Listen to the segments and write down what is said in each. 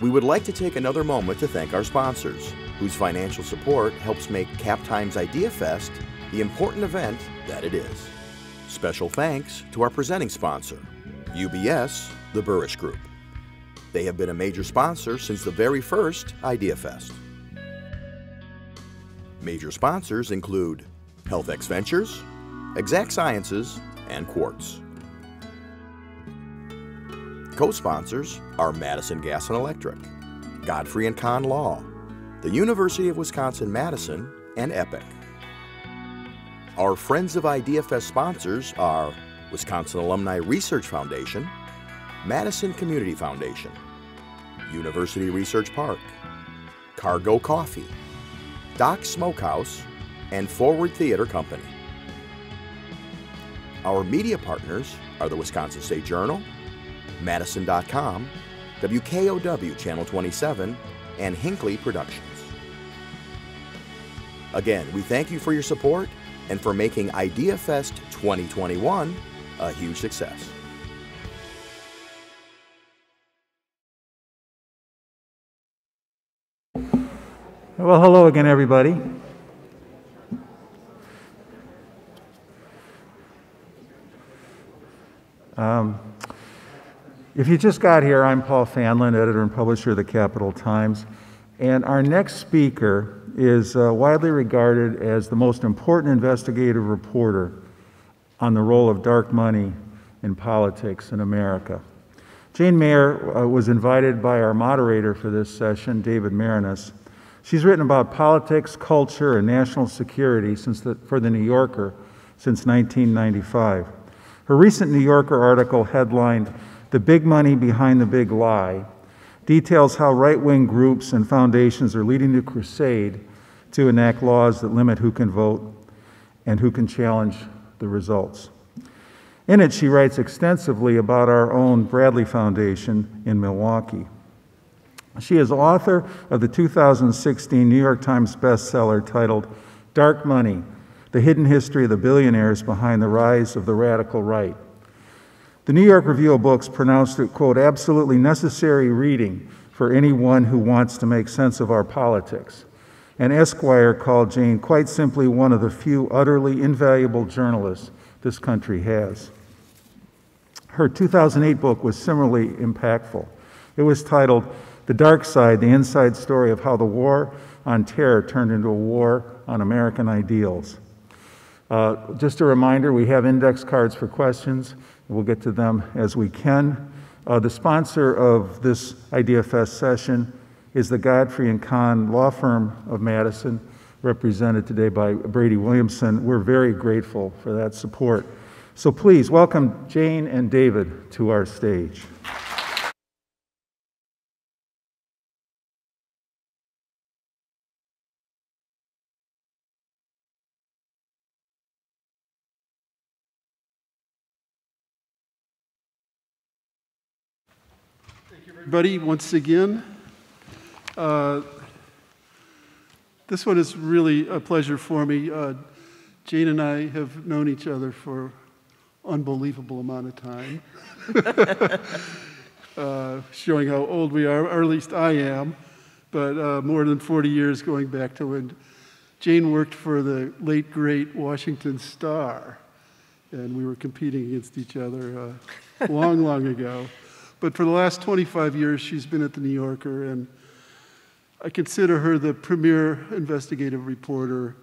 We would like to take another moment to thank our sponsors, whose financial support helps make Cap Times Idea Fest the important event that it is. Special thanks to our presenting sponsor, UBS, the Burish Group. They have been a major sponsor since the very first Idea Fest. Major sponsors include HealthX Ventures, Exact Sciences, and Quartz. Co-sponsors are Madison Gas and Electric, Godfrey and Kahn Law, the University of Wisconsin-Madison, and Epic. Our Friends of IdeaFest sponsors are Wisconsin Alumni Research Foundation, Madison Community Foundation, University Research Park, Cargo Coffee, Doc Smokehouse, and Forward Theater Company. Our media partners are the Wisconsin State Journal, Madison.com, WKOW Channel 27, and Hinckley Productions. Again, we thank you for your support and for making IdeaFest 2021 a huge success. Well, hello again, everybody. Um, if you just got here, I'm Paul Fanlund, editor and publisher of the Capital Times. And our next speaker is uh, widely regarded as the most important investigative reporter on the role of dark money in politics in America. Jane Mayer uh, was invited by our moderator for this session, David Maraniss. She's written about politics, culture, and national security since the, for The New Yorker since 1995. Her recent New Yorker article headlined, The Big Money Behind the Big Lie, details how right wing groups and foundations are leading the crusade to enact laws that limit who can vote and who can challenge the results. In it, she writes extensively about our own Bradley Foundation in Milwaukee. She is author of the 2016 New York Times bestseller titled Dark Money The Hidden History of the Billionaires Behind the Rise of the Radical Right. The New York Review of Books pronounced it, quote, absolutely necessary reading for anyone who wants to make sense of our politics. And Esquire called Jane quite simply one of the few utterly invaluable journalists this country has. Her 2008 book was similarly impactful. It was titled The Dark Side The Inside Story of How the War on Terror Turned into a War on American Ideals. Uh, just a reminder we have index cards for questions. We'll get to them as we can. Uh, the sponsor of this Idea Fest session is the Godfrey and Kahn law firm of Madison, represented today by Brady Williamson. We're very grateful for that support. So please welcome Jane and David to our stage. Everybody, once again. Uh, this one is really a pleasure for me. Uh, Jane and I have known each other for unbelievable amount of time, uh, showing how old we are, or at least I am, but uh, more than 40 years going back to when Jane worked for the late, great Washington Star, and we were competing against each other uh, long, long ago. But for the last 25 years, she's been at the New Yorker, and I consider her the premier investigative reporter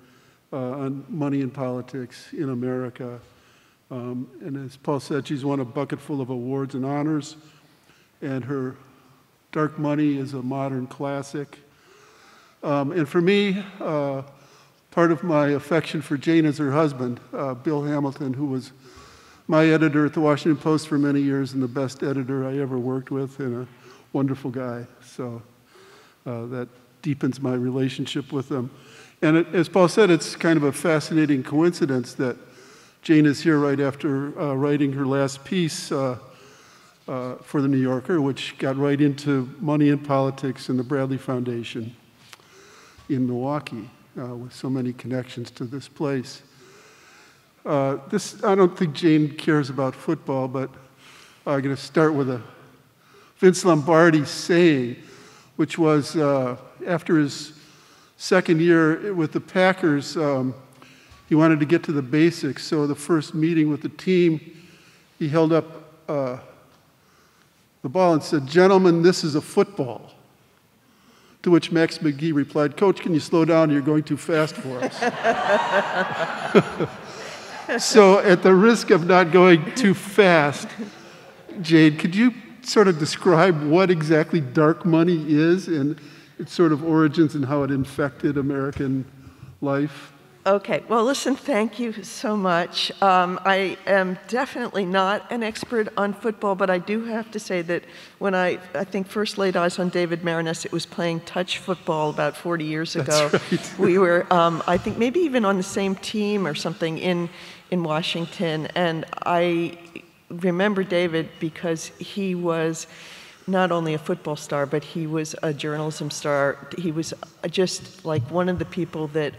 uh, on money and politics in America. Um, and as Paul said, she's won a bucket full of awards and honors, and her Dark Money is a modern classic. Um, and for me, uh, part of my affection for Jane is her husband, uh, Bill Hamilton, who was my editor at the Washington Post for many years and the best editor I ever worked with, and a wonderful guy. So uh, that deepens my relationship with them. And it, as Paul said, it's kind of a fascinating coincidence that Jane is here right after uh, writing her last piece uh, uh, for the New Yorker, which got right into money and politics and the Bradley Foundation in Milwaukee, uh, with so many connections to this place. Uh, this, I don't think Jane cares about football, but I'm going to start with a Vince Lombardi saying which was uh, after his second year with the Packers, um, he wanted to get to the basics. So the first meeting with the team, he held up uh, the ball and said, Gentlemen, this is a football. To which Max McGee replied, Coach, can you slow down? You're going too fast for us. so, at the risk of not going too fast, Jane, could you sort of describe what exactly dark money is and its sort of origins and how it infected American life? Okay, well, listen, thank you so much. Um, I am definitely not an expert on football, but I do have to say that when I, I think, first laid eyes on David Maraniss, it was playing touch football about 40 years ago. Right. we were, um, I think, maybe even on the same team or something in, in Washington. And I remember David because he was not only a football star, but he was a journalism star. He was just like one of the people that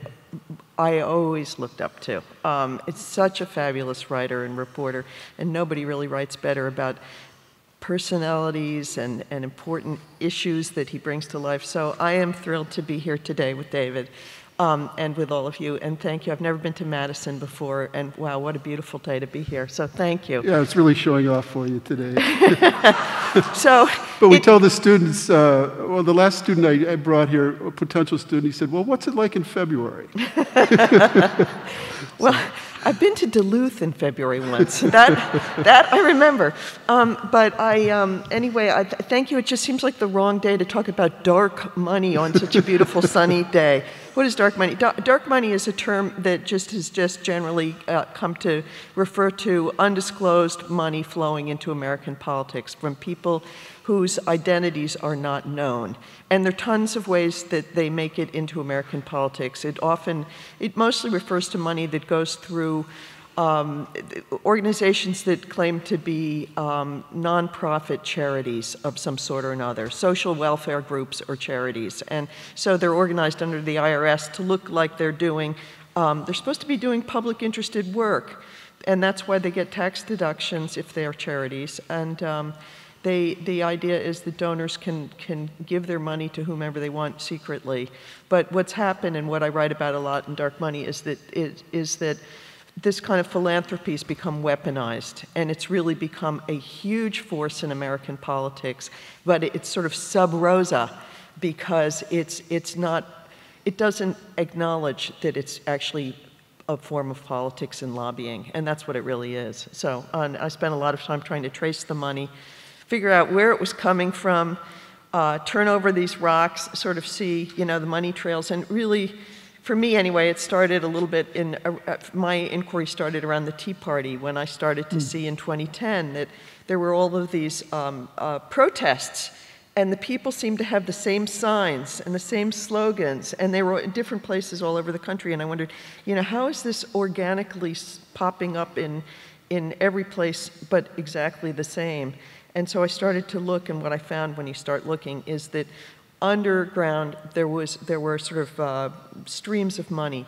I always looked up to. Um, it's such a fabulous writer and reporter, and nobody really writes better about personalities and, and important issues that he brings to life. So I am thrilled to be here today with David um, and with all of you. And thank you. I've never been to Madison before, and wow, what a beautiful day to be here. So thank you. Yeah, it's really showing off for you today. So, But we it- tell the students, uh, well, the last student I, I brought here, a potential student, he said, Well, what's it like in February? Well, I've been to Duluth in February once. That, that I remember. Um, but I, um, anyway, I th- thank you. It just seems like the wrong day to talk about dark money on such a beautiful sunny day. What is dark money? Da- dark money is a term that just has just generally uh, come to refer to undisclosed money flowing into American politics from people whose identities are not known. And there are tons of ways that they make it into American politics. It often, it mostly refers to money that goes through um, organizations that claim to be um, nonprofit charities of some sort or another, social welfare groups or charities. And so they're organized under the IRS to look like they're doing, um, they're supposed to be doing public interested work. And that's why they get tax deductions if they're charities. And um, they, the idea is that donors can, can give their money to whomever they want secretly. But what's happened, and what I write about a lot in Dark Money, is that, is, is that this kind of philanthropy has become weaponized, and it's really become a huge force in American politics. But it's sort of sub rosa because it's, it's not, it doesn't acknowledge that it's actually a form of politics and lobbying, and that's what it really is. So I spent a lot of time trying to trace the money, figure out where it was coming from, uh, turn over these rocks, sort of see, you know, the money trails, and really, for me anyway, it started a little bit in, uh, uh, my inquiry started around the Tea Party when I started to see in 2010 that there were all of these um, uh, protests and the people seemed to have the same signs and the same slogans, and they were in different places all over the country. And I wondered, you know, how is this organically popping up in, in every place but exactly the same? And so I started to look, and what I found when you start looking is that underground there was there were sort of uh, streams of money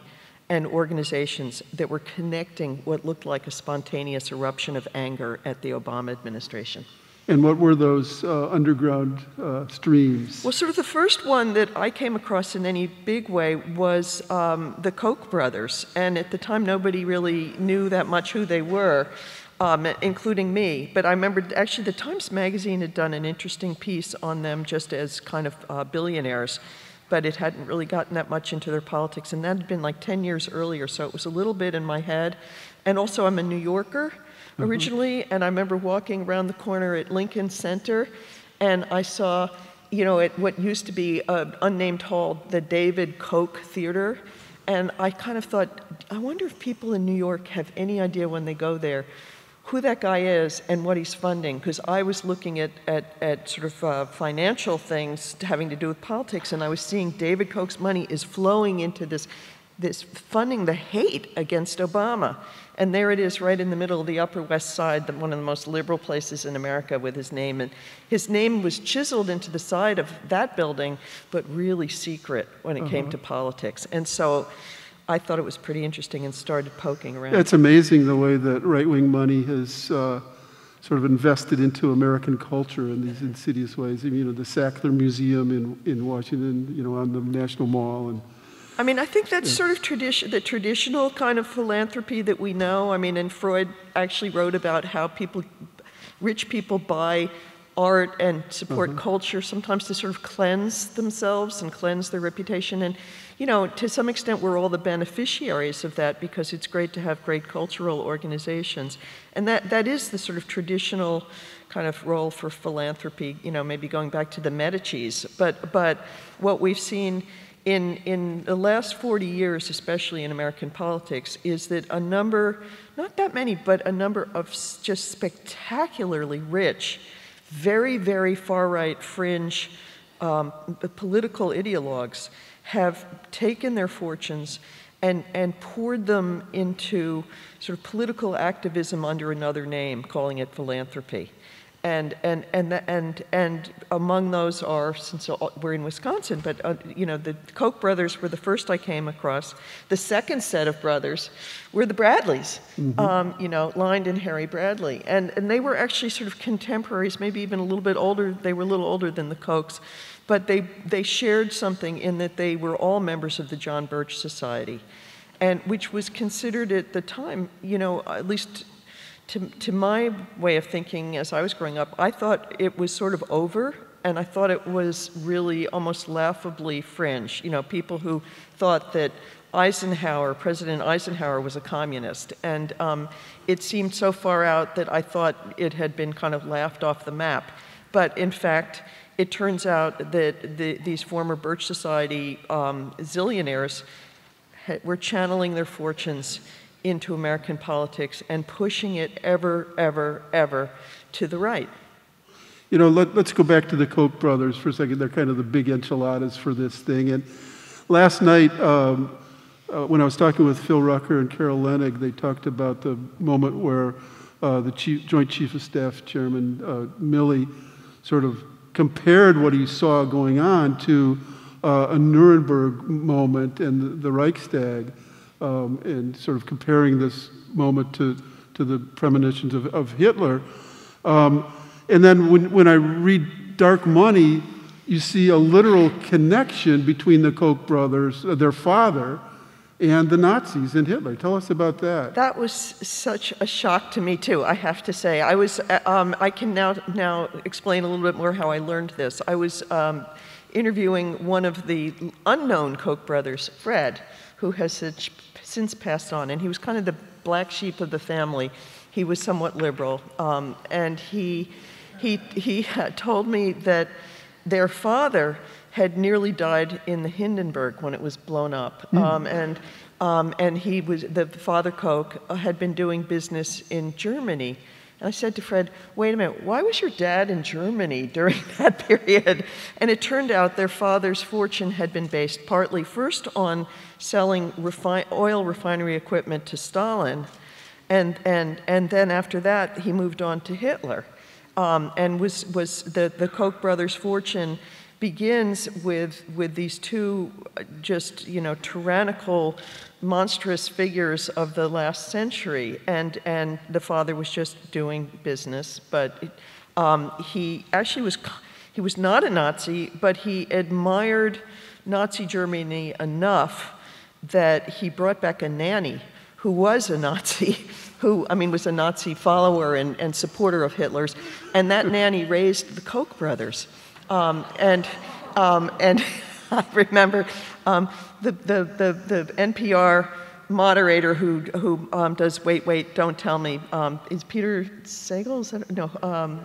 and organizations that were connecting what looked like a spontaneous eruption of anger at the Obama administration. And what were those uh, underground uh, streams? Well, sort of the first one that I came across in any big way was um, the Koch brothers. And at the time, nobody really knew that much who they were, um, including me. But I remember actually the Times Magazine had done an interesting piece on them just as kind of uh, billionaires. But it hadn't really gotten that much into their politics. And that had been like 10 years earlier, so it was a little bit in my head. And also, I'm a New Yorker originally, and I remember walking around the corner at Lincoln Center, and I saw, you know, at what used to be an unnamed hall, the David Koch Theater, and I kind of thought, I wonder if people in New York have any idea when they go there who that guy is and what he's funding, because I was looking at, at, at sort of uh, financial things having to do with politics, and I was seeing David Koch's money is flowing into this, this funding the hate against Obama. And there it is, right in the middle of the Upper West Side, the, one of the most liberal places in America, with his name. And his name was chiseled into the side of that building, but really secret when it came to politics. And so I thought it was pretty interesting and started poking around. It's amazing the way that right wing money has uh, sort of invested into American culture in these insidious ways. You know, the Sackler Museum in, in Washington, you know, on the National Mall. And, I mean, I think that's sort of tradition, the traditional kind of philanthropy that we know. I mean, and Freud actually wrote about how people, rich people buy art and support uh-huh. culture sometimes to sort of cleanse themselves and cleanse their reputation. And, you know, to some extent, we're all the beneficiaries of that because it's great to have great cultural organizations. And that, that is the sort of traditional kind of role for philanthropy, you know, maybe going back to the Medicis. But, but what we've seen in, in the last 40 years, especially in American politics, is that a number, not that many, but a number of just spectacularly rich very, very far right fringe um, political ideologues have taken their fortunes and, and poured them into sort of political activism under another name, calling it philanthropy. And, and, and, and, and among those are, since we're in Wisconsin, but uh, you know, the Koch brothers were the first I came across. The second set of brothers were the Bradleys, mm-hmm. um, you know, Lynd and Harry Bradley. And, and they were actually sort of contemporaries, maybe even a little bit older. They were a little older than the Kochs, but they, they shared something in that they were all members of the John Birch Society, and which was considered at the time, you know, at least to, to my way of thinking as I was growing up, I thought it was sort of over, and I thought it was really almost laughably fringe. You know, people who thought that Eisenhower, President Eisenhower, was a communist, and um, it seemed so far out that I thought it had been kind of laughed off the map. But in fact, it turns out that the, these former Birch Society um, zillionaires were channeling their fortunes into American politics and pushing it ever, ever, ever to the right. You know, let, us go back to the Koch brothers for a second. They're kind of the big enchiladas for this thing. And last night, um, uh, when I was talking with Phil Rucker and Carol Leonnig, they talked about the moment where uh, the chief, Joint Chief of Staff Chairman uh, Milley sort of compared what he saw going on to uh, a Nuremberg moment in the, the Reichstag um, and sort of comparing this moment to, to the premonitions of, of Hitler. Um, and then when, when I read Dark Money, you see a literal connection between the Koch brothers, uh, their father, and the Nazis and Hitler. Tell us about that. That was such a shock to me too. I have to say, I was. Uh, um, I can now now explain a little bit more how I learned this. I was um, interviewing one of the unknown Koch brothers, Fred, who has such since passed on, and he was kind of the black sheep of the family. He was somewhat liberal, um, and he, he, he told me that their father had nearly died in the Hindenburg when it was blown up, mm. um, and um, and he was the father Koch had been doing business in Germany. I said to Fred, wait a minute, why was your dad in Germany during that period? And it turned out their father's fortune had been based partly first on selling refi- oil refinery equipment to Stalin, and, and, and then after that, he moved on to Hitler. Um, and was, was the, the Koch brothers' fortune begins with, with these two uh, just, you know, tyrannical, monstrous figures of the last century. And, and the father was just doing business, but it, um, he actually was, he was not a Nazi, but he admired Nazi Germany enough that he brought back a nanny who was a Nazi, who, I mean, was a Nazi follower and, and supporter of Hitler's, and that nanny raised the Koch brothers. Um, and, um, and I remember um, the, the, the, the, NPR moderator who, who um, does Wait, Wait, Don't Tell Me um, is Peter Sagal? Is that, no. Um,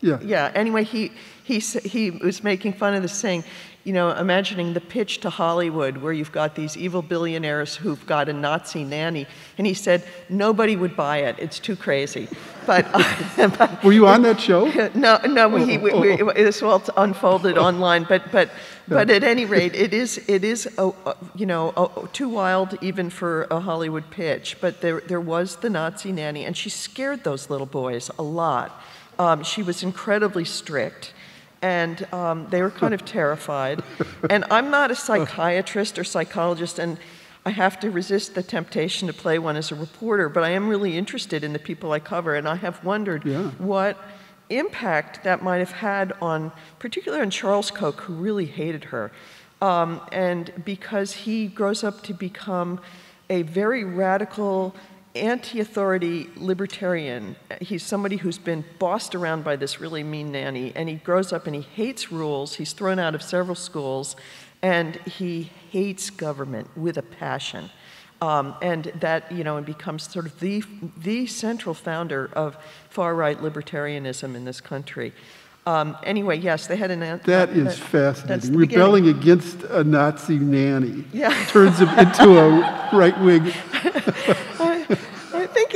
yeah. Yeah. Anyway, he, he, he was making fun of this, saying, you know, imagining the pitch to Hollywood where you've got these evil billionaires who've got a Nazi nanny. And he said, nobody would buy it. It's too crazy. But, uh, Were you on that show? No, no, we, we, we, this all unfolded online. But, but, but at any rate, it is, it is a, a, you know, a, too wild even for a Hollywood pitch. But there, there was the Nazi nanny, and she scared those little boys a lot. Um, she was incredibly strict and um, they were kind of terrified. And I'm not a psychiatrist or psychologist, and I have to resist the temptation to play one as a reporter, but I am really interested in the people I cover, and I have wondered Yeah. what impact that might have had on, particularly on Charles Koch, who really hated her. Um, and because he grows up to become a very radical, anti authority libertarian. He's somebody who's been bossed around by this really mean nanny, and he grows up and he hates rules. He's thrown out of several schools, and he hates government with a passion. Um, and that, you know, and becomes sort of the, the central founder of far right libertarianism in this country. Um, anyway, yes, they had an. an- That uh, is fascinating. Rebelling beginning. against a Nazi nanny Yeah. turns him into a right wing.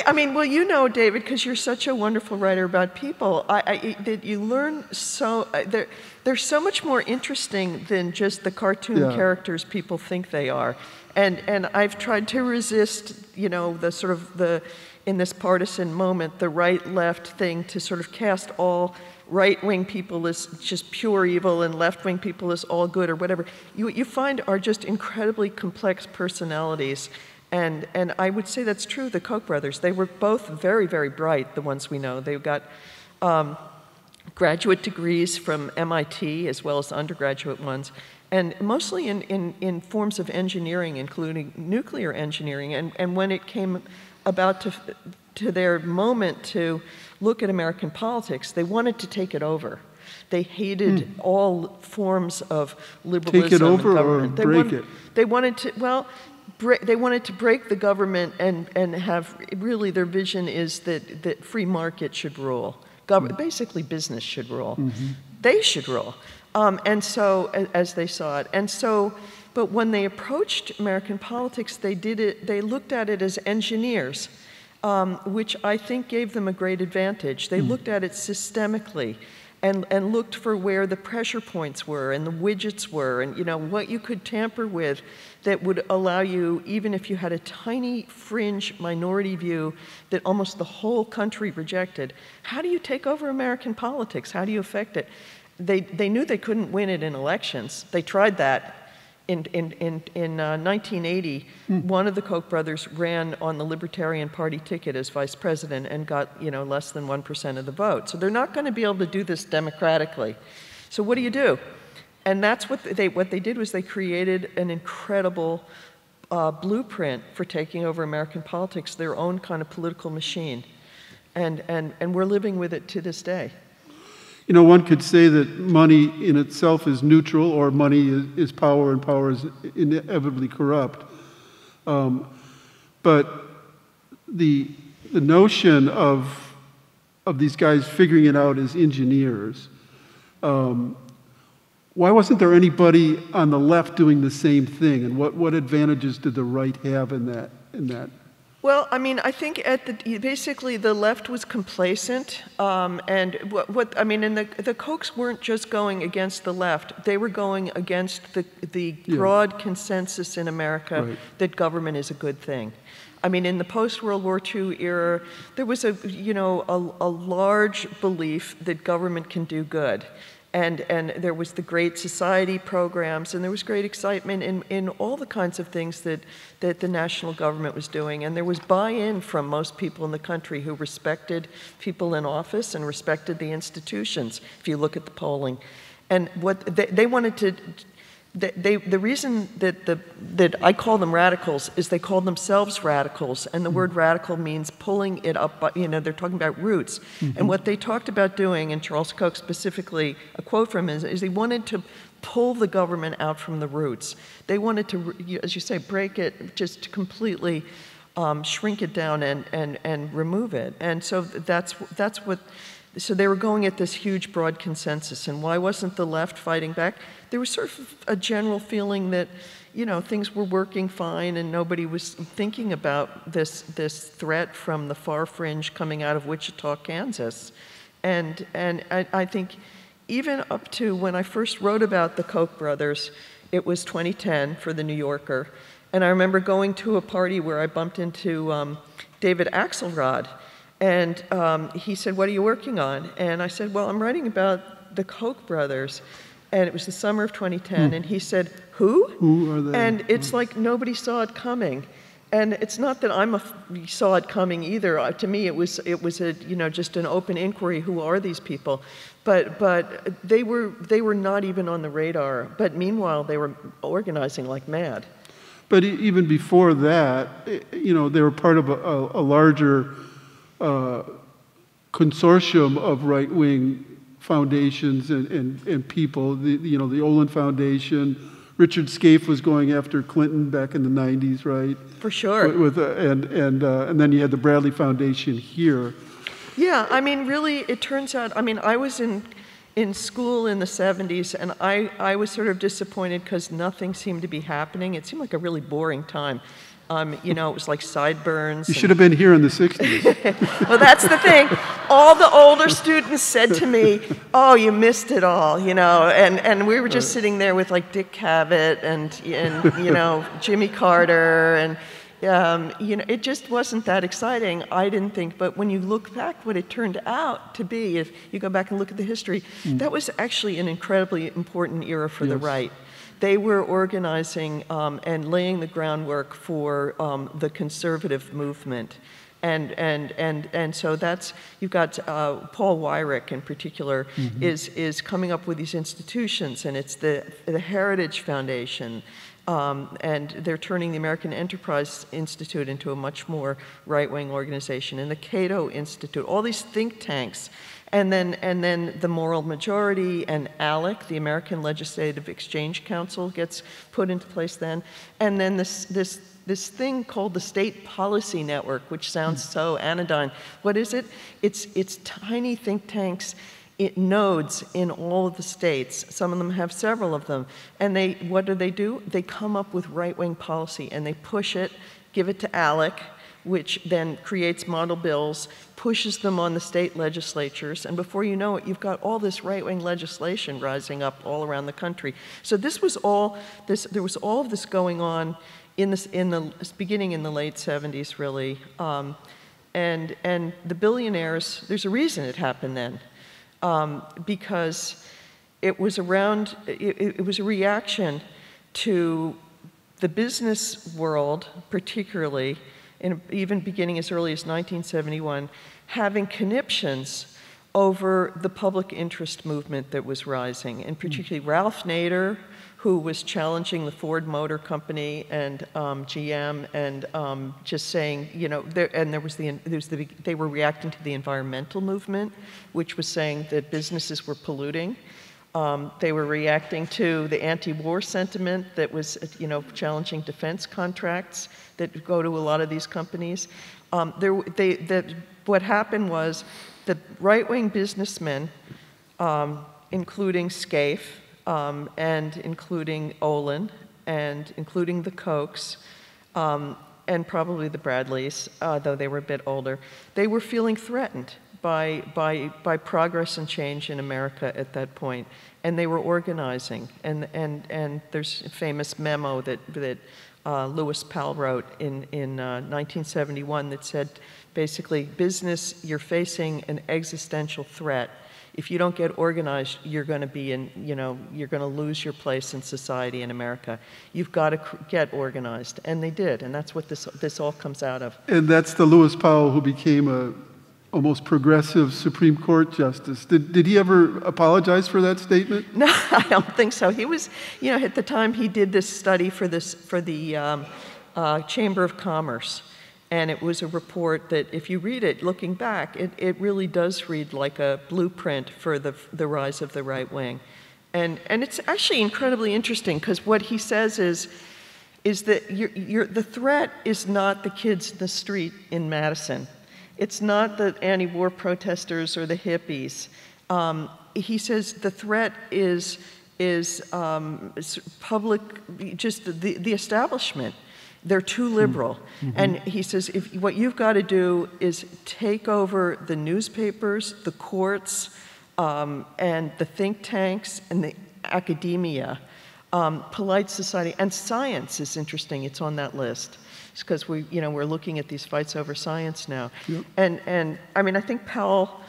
I mean, well, you know, David, because you're such a wonderful writer about people, I, I, that you learn so, uh, they're, they're so much more interesting than just the cartoon Yeah. characters people think they are. And, and I've tried to resist, you know, the sort of the, in this partisan moment, the right-left thing to sort of cast all right-wing people as just pure evil and left-wing people as all good or whatever. You, what you find are just incredibly complex personalities. And, and I would say that's true of the Koch brothers. They were both very, very bright, the ones we know. They got um, graduate degrees from MIT as well as undergraduate ones, and mostly in, in, in forms of engineering, including nuclear engineering. And, and when it came about to, to their moment to look at American politics, they wanted to take it over. They hated all forms of liberalism. and over or break wanted- it? They wanted to, well, they wanted to break the government and, and have, really their vision is that, that free market should rule. Gov- Basically, business should rule. They should rule. Um, and so, as they saw it. And so, but when they approached American politics, they did it, they looked at it as engineers, um, which I think gave them a great advantage. They looked at it systemically and, and looked for where the pressure points were and the widgets were and you know what you could tamper with that would allow you even if you had a tiny fringe minority view that almost the whole country rejected how do you take over american politics? How do you affect it? They, they knew they couldn't win it in elections. They tried that in, in, in, in uh, 1980, one of the Koch brothers ran on the Libertarian Party ticket as vice president and got, you know, less than 1% of the vote. So they're not going to be able to do this democratically. So what do you do? And that's what they, what they did was they created an incredible uh, blueprint for taking over American politics, their own kind of political machine. And, and, and we're living with it to this day. You know, one could say that money in itself is neutral, or money is, is power, and power is inevitably corrupt. Um, but the, the notion of, of these guys figuring it out as engineers, um, why wasn't there anybody on the left doing the same thing? And what, what advantages did the right have in that? In that? Well, I mean, I think at the basically the left was complacent, um, and what, what I mean, and the the Kochs weren't just going against the left; they were going against the the Yeah. broad consensus in America Right. that government is a good thing. I mean, in the post World War II era, there was a you know a, a large belief that government can do good. And, and there was the Great Society programs, and there was great excitement in, in all the kinds of things that, that the national government was doing. And there was buy in from most people in the country who respected people in office and respected the institutions, if you look at the polling. And what they, they wanted to they, they, the reason that, the, that I call them radicals is they call themselves radicals, and the word radical means pulling it up, by, you know, they're talking about roots. And what they talked about doing, and Charles Koch specifically, a quote from him is, is they wanted to pull the government out from the roots. They wanted to, as you say, break it, just completely um, shrink it down and, and, and remove it. And so that's, that's what, so they were going at this huge broad consensus. And why wasn't the left fighting back? There was sort of a general feeling that, you know, things were working fine and nobody was thinking about this, this threat from the far fringe coming out of Wichita, Kansas. And, and I, I think even up to when I first wrote about the Koch brothers, it was 2010 for the New Yorker. And I remember going to a party where I bumped into um, David Axelrod. And um, he said, What are you working on? And I said, Well, I'm writing about the Koch brothers. and it was the summer of 2010, and he said, Who? Who are they? And it's like nobody saw it coming. And it's not that I'm a, saw it coming either. Uh, to me, it was it was a you know just an open inquiry. Who are these people? But but they were they were not even on the radar. But meanwhile, they were organizing like mad. But even before that, you know, they were part of a, a larger uh, consortium of right-wing foundations and, and, and people. The, you know, the Olin Foundation. Richard Scaife was going after Clinton back in the 90s, right? For sure. With, with uh, and and uh, and then you had the Bradley Foundation here. Yeah, I mean, really, it turns out, I mean, I was in, in school in the 70s, and I, I was sort of disappointed because nothing seemed to be happening. It seemed like a really boring time. Um, you know, it was like sideburns. You should have been here in the 60s. well, that's the thing. All the older students said to me, "Oh, you missed it all," you know, and, and we were just sitting there with like Dick Cavett and and you know Jimmy Carter and. Um, you know, it just wasn't that exciting, I didn't think. But when you look back, what it turned out to be, if you go back and look at the history, that was actually an incredibly important era for the right. They were organizing um, and laying the groundwork for um, the conservative movement. And, and, and, and so that's, you've got uh, Paul Weyrich in particular is, is coming up with these institutions, and it's the, the Heritage Foundation. Um, and they're turning the American Enterprise Institute into a much more right wing organization, and the Cato Institute, all these think tanks. And then, and then the moral majority and ALEC, the American Legislative Exchange Council, gets put into place then. And then this, this, this thing called the State Policy Network, which sounds so anodyne. What is it? It's, it's tiny think tanks it nodes in all of the states. Some of them have several of them. And they, what do they do? They come up with right wing policy and they push it, give it to ALEC, which then creates model bills, pushes them on the state legislatures, and before you know it, you've got all this right wing legislation rising up all around the country. So this was all, this, there was all of this going on in, this, in the beginning in the late 70s, really. Um, and, and the billionaires, there's a reason it happened then um, because it was around, it, it was a reaction to the business world, particularly, and even beginning as early as 1971, having conniptions over the public interest movement that was rising, and particularly Ralph Nader, who was challenging the Ford Motor Company and um, GM, and um, just saying, you know, there, and there was the, there was the, they were reacting to the environmental movement, which was saying that businesses were polluting. Um, they were reacting to the anti-war sentiment that was, you know, challenging defense contracts that go to a lot of these companies. Um, there, they, what happened was that right-wing businessmen, um, including Scaife um, and including Olin and including the Kochs, um, and probably the Bradleys, uh, though they were a bit older, they were feeling threatened by, by, by progress and change in America at that point. And they were organizing. And, and, and there's a famous memo that, that uh, Lewis Powell wrote in, in uh, 1971 that said basically, business, you're facing an existential threat. If you don't get organized, you're going to be in, you know, you're going to lose your place in society in America. You've got to get organized. And they did. And that's what this, this all comes out of. And that's the Lewis Powell who became a almost progressive Supreme Court justice. Did, did he ever apologize for that statement? No, I don't think so. He was, you know, at the time he did this study for this for the um, uh, Chamber of Commerce, and it was a report that, if you read it, looking back, it, it really does read like a blueprint for the the rise of the right wing, and and it's actually incredibly interesting because what he says is. Is that you're, you're, the threat is not the kids in the street in Madison. It's not the anti war protesters or the hippies. Um, he says the threat is, is um, public, just the, the establishment. They're too liberal. And he says if, what you've got to do is take over the newspapers, the courts, um, and the think tanks, and the academia. Um, polite society and science is interesting. It's on that list because we, you know, we're looking at these fights over science now. And and I mean, I think Powell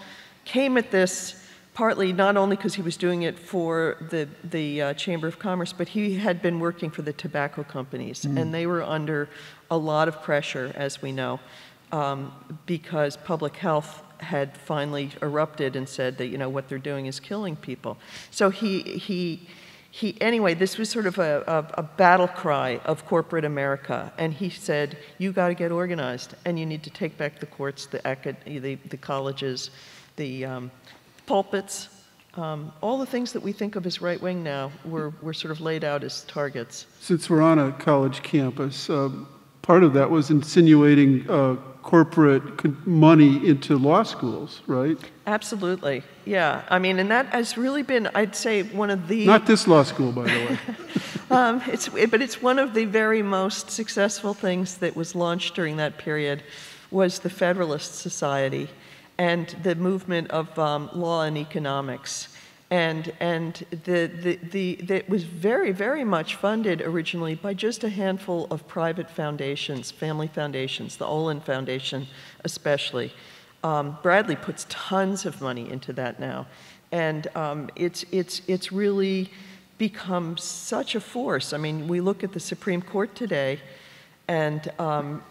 came at this partly not only because he was doing it for the, the uh, Chamber of Commerce, but he had been working for the tobacco companies, and they were under a lot of pressure, as we know, um, because public health had finally erupted and said that, you know, what they're doing is killing people. So he, he, he anyway, this was sort of a, a, a battle cry of corporate America. And he said, you got to get organized, and you need to take back the courts, the, acad- the, the colleges, the um, pulpits, um, all the things that we think of as right wing now were, were sort of laid out as targets. Since we're on a college campus, um, part of that was insinuating uh, corporate money into law schools, right? Absolutely, yeah. I mean, and that has really been, I'd say, one of the. Not this law school, by the way. Um, it's, but it's one of the very most successful things that was launched during that period was the Federalist Society and the movement of um, law and economics. And, and the, the, the, that was very, very much funded originally by just a handful of private foundations, family foundations, the Olin Foundation especially. Um, Bradley puts tons of money into that now. And um, it's, it's, it's really become such a force. I mean, we look at the Supreme Court today, and um,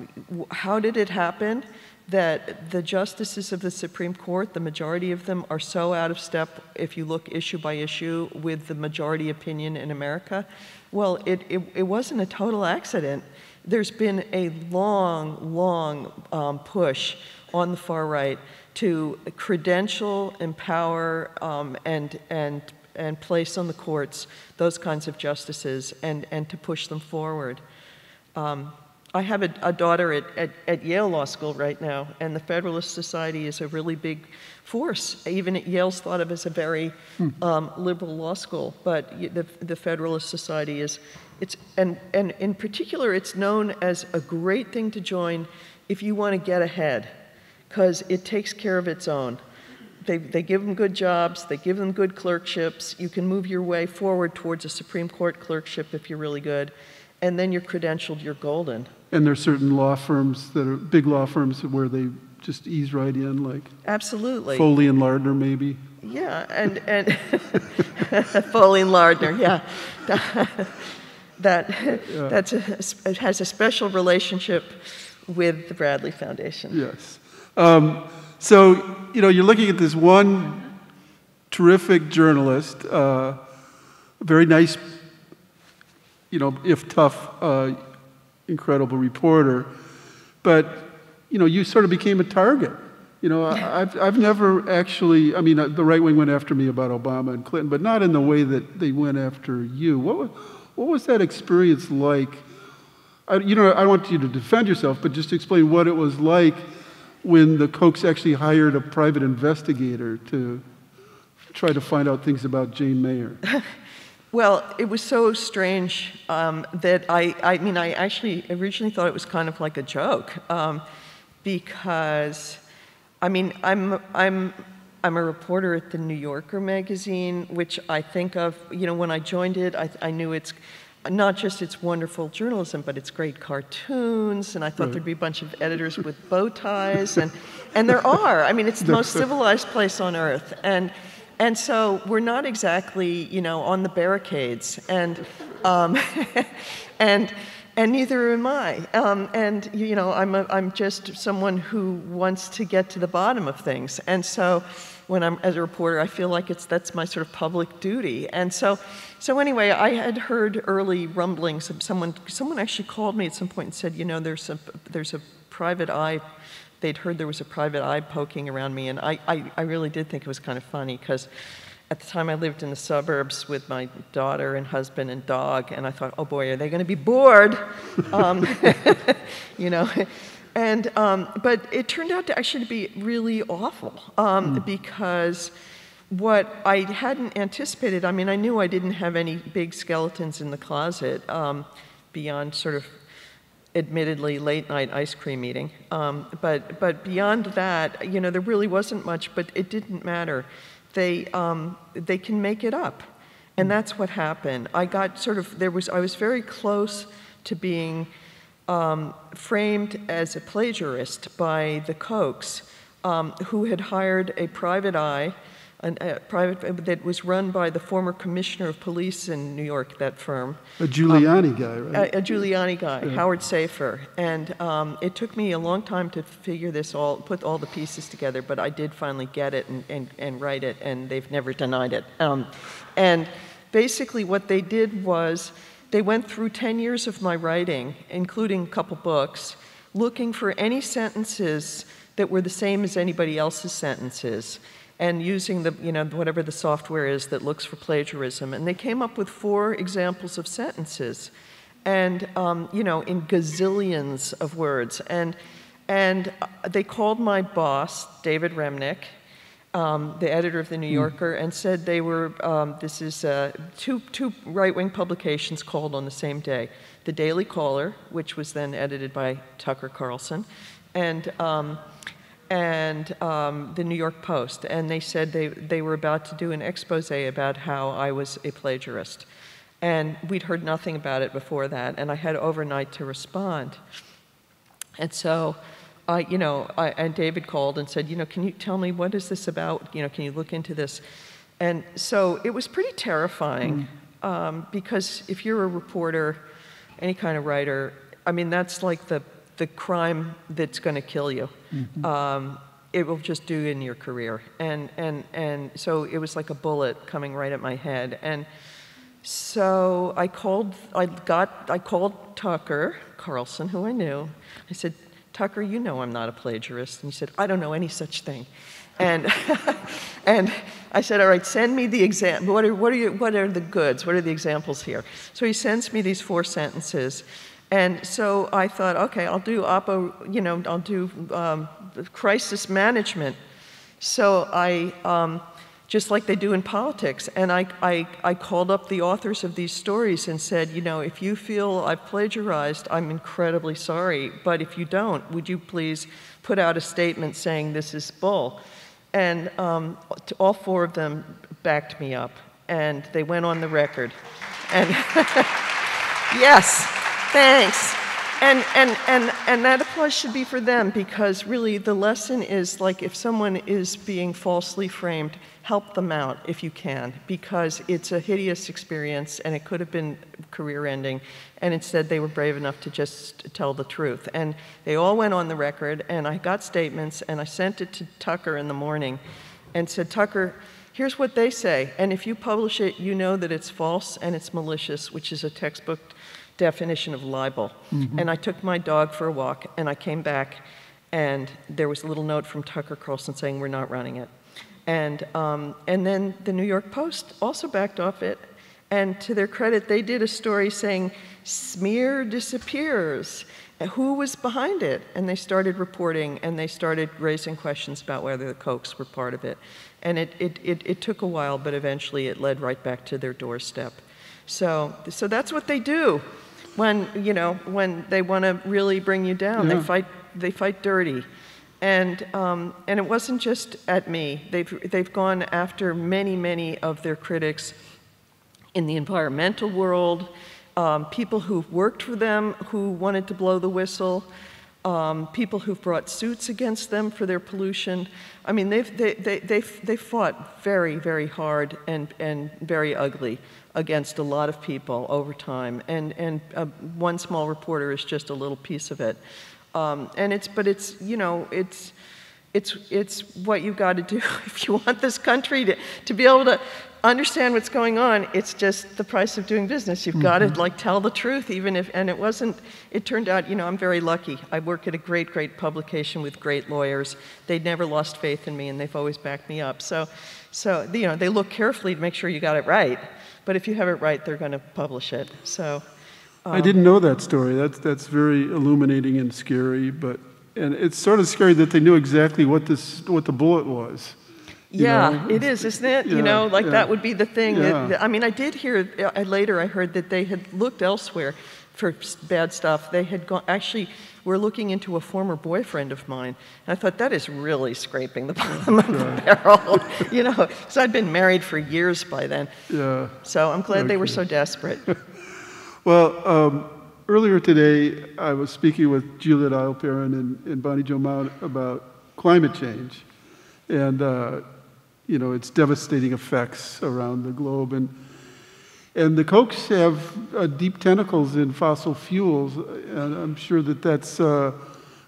how did it happen that the justices of the Supreme Court, the majority of them, are so out of step if you look issue by issue with the majority opinion in America? Well, it, it, it wasn't a total accident. There's been a long, long um, push on the far right to credential, empower, um, and, and, and place on the courts those kinds of justices and, and to push them forward. Um, I have a, a daughter at, at, at Yale Law School right now, and the Federalist Society is a really big force. Even at Yale's thought of as a very um, liberal law school, but the, the Federalist Society is, it's, and, and in particular, it's known as a great thing to join if you want to get ahead, because it takes care of its own. They, they give them good jobs, they give them good clerkships. You can move your way forward towards a Supreme Court clerkship if you're really good, and then you're credentialed, you're golden. And there are certain law firms that are big law firms where they just ease right in, like Absolutely. Foley and Lardner, maybe. Yeah, and, and Foley and Lardner, yeah. That, that's a, it has a special relationship with the Bradley Foundation. Yes. Um, so, you know, you're looking at this one terrific journalist, uh, very nice, you know, if tough, uh, incredible reporter, but, you know, you sort of became a target. You know, I- I've, I've never actually, I mean, uh, the right wing went after me about Obama and Clinton, but not in the way that they went after you. What, wa- what was that experience like? I, you know, I want you to defend yourself, but just explain what it was like when the Kochs actually hired a private investigator to try to find out things about Jane Mayer. Well, it was so strange um, that I, I mean, I actually originally thought it was kind of like a joke um, because, I mean, I'm, I'm, I'm a reporter at the New Yorker magazine, which I think of, you know, when I joined it, I, I knew it's not just its wonderful journalism, but its great cartoons, and I thought there'd be a bunch of editors with bow ties, and, and there are. I mean, it's the most civilized place on earth, and and so we're not exactly, you know, on the barricades, and um, and and neither am I. Um, and you know, I'm a, I'm just someone who wants to get to the bottom of things, and so when I'm as a reporter, I feel like it's that's my sort of public duty. And so, so anyway, I had heard early rumblings of someone. Someone actually called me at some point and said, you know, there's a there's a private eye they'd heard there was a private eye poking around me, and I, I, I really did think it was kind of funny because at the time I lived in the suburbs with my daughter and husband and dog, and I thought, oh boy, are they going to be bored? um, you know. And um, but it turned out to actually be really awful um, because what I hadn't anticipated. I mean, I knew I didn't have any big skeletons in the closet um, beyond sort of admittedly late night ice cream eating. Um, but, but beyond that, you know, there really wasn't much, but it didn't matter. They, um, they can make it up. And that's what happened. I got sort of, there was, I was very close to being um, framed as a plagiarist by the Kochs, um, who had hired a private eye an, a private that was run by the former commissioner of police in New York, that firm. A Giuliani guy, right? A, a Giuliani guy, Howard Safir. And um, it took me a long time to figure this all, put all the pieces together, but I did finally get it and, and, and write it, and they've never denied it. Um, and basically, what they did was they went through 10 years of my writing, including a couple books, looking for any sentences that were the same as anybody else's sentences and using the, you know, whatever the software is that looks for plagiarism. And they came up with four examples of sentences, and, um, you know, in gazillions of words. And, and they called my boss, David Remnick, um, the editor of the New Yorker, and said they were, um, this is uh, two, two right wing publications called on the same day the Daily Caller, which was then edited by Tucker Carlson, and um, and um, the New York Post, and they said they, they were about to do an expose about how I was a plagiarist. And we'd heard nothing about it before that, and I had overnight to respond. And so, I, you know, I, and David called and said, you know, can you tell me what is this about? You know, can you look into this? And so it was pretty terrifying mm. um, because if you're a reporter, any kind of writer, I mean, that's like the the crime that's going to kill you. Mm-hmm. Um, it will just do in your career. And, and, and so it was like a bullet coming right at my head. And so I called, I got, I called Tucker Carlson, who I knew. I said, Tucker, you know I'm not a plagiarist. And he said, I don't know any such thing. And, and I said, all right, send me the exam. What are, what, are you, what are the goods? What are the examples here? So he sends me these four sentences. And so I thought, okay, I'll do oppo, you know, I'll do um, crisis management. So I, um, just like they do in politics, and I, I, I called up the authors of these stories and said, you know, if you feel I've plagiarized, I'm incredibly sorry, but if you don't, would you please put out a statement saying this is bull? And um, all four of them backed me up, and they went on the record. And yes. Thanks. And, and, and, and that applause should be for them because really the lesson is like if someone is being falsely framed, help them out if you can because it's a hideous experience and it could have been career ending. And instead, they were brave enough to just tell the truth. And they all went on the record, and I got statements, and I sent it to Tucker in the morning and said, Tucker, here's what they say. And if you publish it, you know that it's false and it's malicious, which is a textbook definition of libel. Mm-hmm. And I took my dog for a walk, and I came back, and there was a little note from Tucker Carlson saying, We're not running it. And, um, and then the New York Post also backed off it. And to their credit, they did a story saying, Smear disappears. Who was behind it? And they started reporting and they started raising questions about whether the Kochs were part of it. And it, it, it, it took a while, but eventually it led right back to their doorstep. So, so that's what they do when you know when they want to really bring you down. Yeah. They fight. They fight dirty, and um, and it wasn't just at me. They've they've gone after many many of their critics in the environmental world, um, people who've worked for them who wanted to blow the whistle. Um, people who've brought suits against them for their pollution. I mean, they've, they, they, they've, they've fought very, very hard and, and very ugly against a lot of people over time, and, and uh, one small reporter is just a little piece of it. Um, and it's, but it's, you know, it's, it's, it's what you've got to do if you want this country to, to be able to understand what's going on. It's just the price of doing business. You've mm-hmm. got to like tell the truth, even if, and it wasn't, it turned out, you know, I'm very lucky. I work at a great, great publication with great lawyers. They'd never lost faith in me and they've always backed me up. So, so you know, they look carefully to make sure you got it right. But if you have it right, they're going to publish it. So. Um, I didn't know that story. That's that's very illuminating and scary. But and it's sort of scary that they knew exactly what this what the bullet was. Yeah, know? it is, isn't it? Yeah, you know, like yeah. that would be the thing. Yeah. That, I mean, I did hear uh, later. I heard that they had looked elsewhere for bad stuff. They had gone actually were looking into a former boyfriend of mine. And I thought that is really scraping the bottom of the barrel, you know, because I'd been married for years by then. Yeah. So I'm glad okay. they were so desperate. well, um, earlier today I was speaking with Juliet Eilperin and, and Bonnie Jo Mount about climate change, and. Uh, you know, its devastating effects around the globe. And, and the Kochs have uh, deep tentacles in fossil fuels, and I'm sure that that's uh,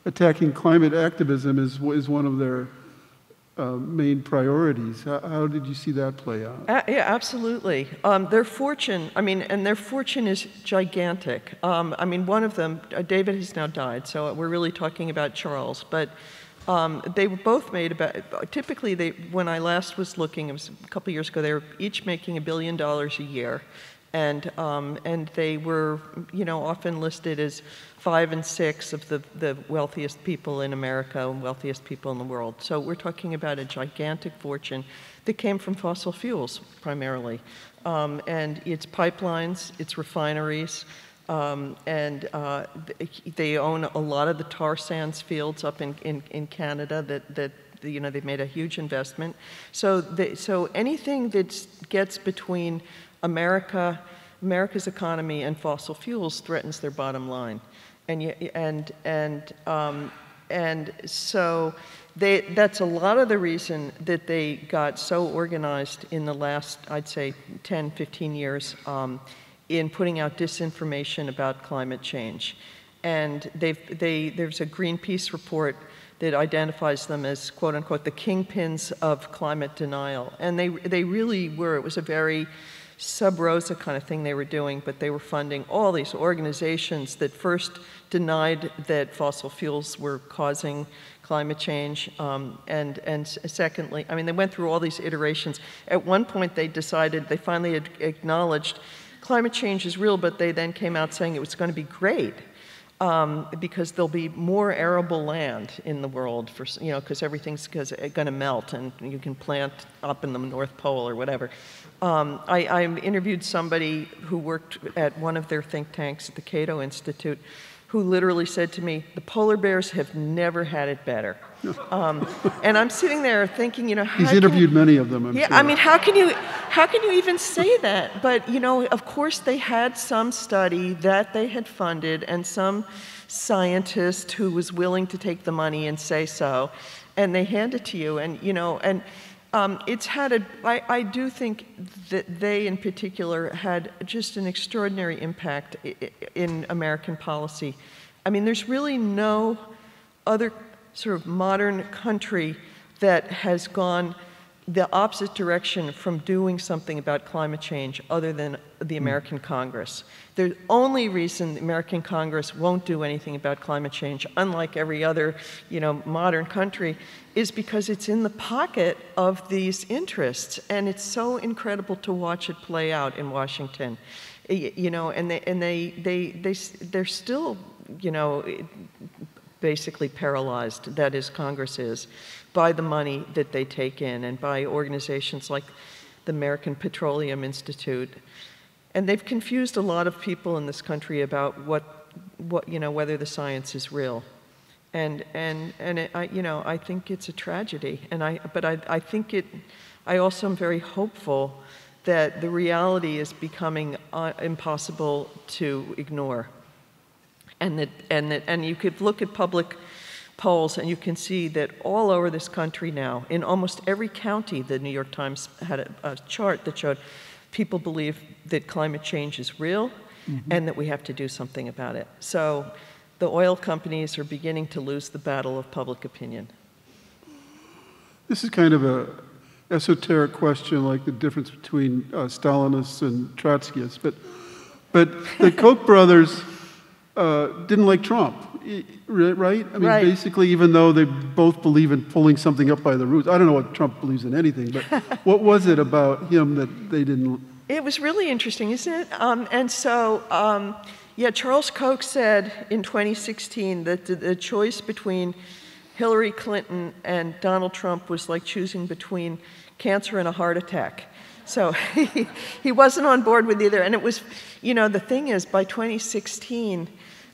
attacking climate activism is, is one of their uh, main priorities. How, how, did you see that play out? Yeah, absolutely. Um, their fortune, I mean, and their fortune is gigantic. Um, I mean, one of them, uh, David has now died, so we're really talking about Charles, but um, they were both made about, typically, they, when I last was looking, it was a couple years ago, they were each making a billion dollars a year. And, um, and they were, you know, often listed as five and six of the, the wealthiest people in America and wealthiest people in the world. So we're talking about a gigantic fortune that came from fossil fuels primarily. Um, and it's pipelines, it's refineries, um, and uh, they own a lot of the tar sands fields up in, in, in Canada that, that you know, they've made a huge investment. So, they, so anything that gets between America, America's economy and fossil fuels threatens their bottom line. And, and, and, um, and so they, that's a lot of the reason that they got so organized in the last, I'd say, 10, 15 years um, in putting out disinformation about climate change. And they they, there's a Greenpeace report that identifies them as, quote unquote, the kingpins of climate denial. And they, they really were. It was a very sub rosa kind of thing they were doing, but they were funding all these organizations that first denied that fossil fuels were causing climate change. Um, and, and secondly, I mean, they went through all these iterations. At one point, they decided, they finally acknowledged climate change is real, but they then came out saying it was going to be great. Um, because there'll be more arable land in the world for you know because everything's going to melt and you can plant up in the North Pole or whatever. Um, I, I, interviewed somebody who worked at one of their think tanks the Cato Institute who literally said to me, the polar bears have never had it better. Um, and I'm sitting there thinking, you know, he's interviewed you, many of them. I'm yeah, sure. I mean, how can you, how can you even say that? But you know, of course, they had some study that they had funded, and some scientist who was willing to take the money and say so, and they hand it to you, and you know, and um, it's had a, I, I do think that they in particular had just an extraordinary impact in American policy. I mean, there's really no other sort of modern country that has gone the opposite direction from doing something about climate change other than the hmm. American Congress. The only reason the American Congress won't do anything about climate change, unlike every other you know, modern country, is because it's in the pocket of these interests. And it's so incredible to watch it play out in Washington. You know, and they, and they, they, they, they're still, you know, basically paralyzed, that is, Congress is by the money that they take in and by organizations like the American Petroleum Institute. And they've confused a lot of people in this country about what, what you know, whether the science is real. And, and, and it, I, you know, I think it's a tragedy. And I, but I, I think it, I also am very hopeful that the reality is becoming uh, impossible to ignore. And that, and that, and you could look at public polls, and you can see that all over this country now, in almost every county, the New York Times had a, a chart that showed people believe that climate change is real mm-hmm. and that we have to do something about it. So the oil companies are beginning to lose the battle of public opinion. This is kind of a esoteric question, like the difference between uh, Stalinists and Trotskyists, but but the Koch brothers uh, didn't like Trump right? I mean, right. basically, even though they both believe in pulling something up by the roots, I don't know what Trump believes in anything, but what was it about him that they didn't? It was really interesting, isn't it? Um, and so, um, yeah, Charles Koch said in 2016 that the, the choice between Hillary Clinton and Donald Trump was like choosing between cancer and a heart attack. So he, he wasn't on board with either. And it was, you know, the thing is, by 2016,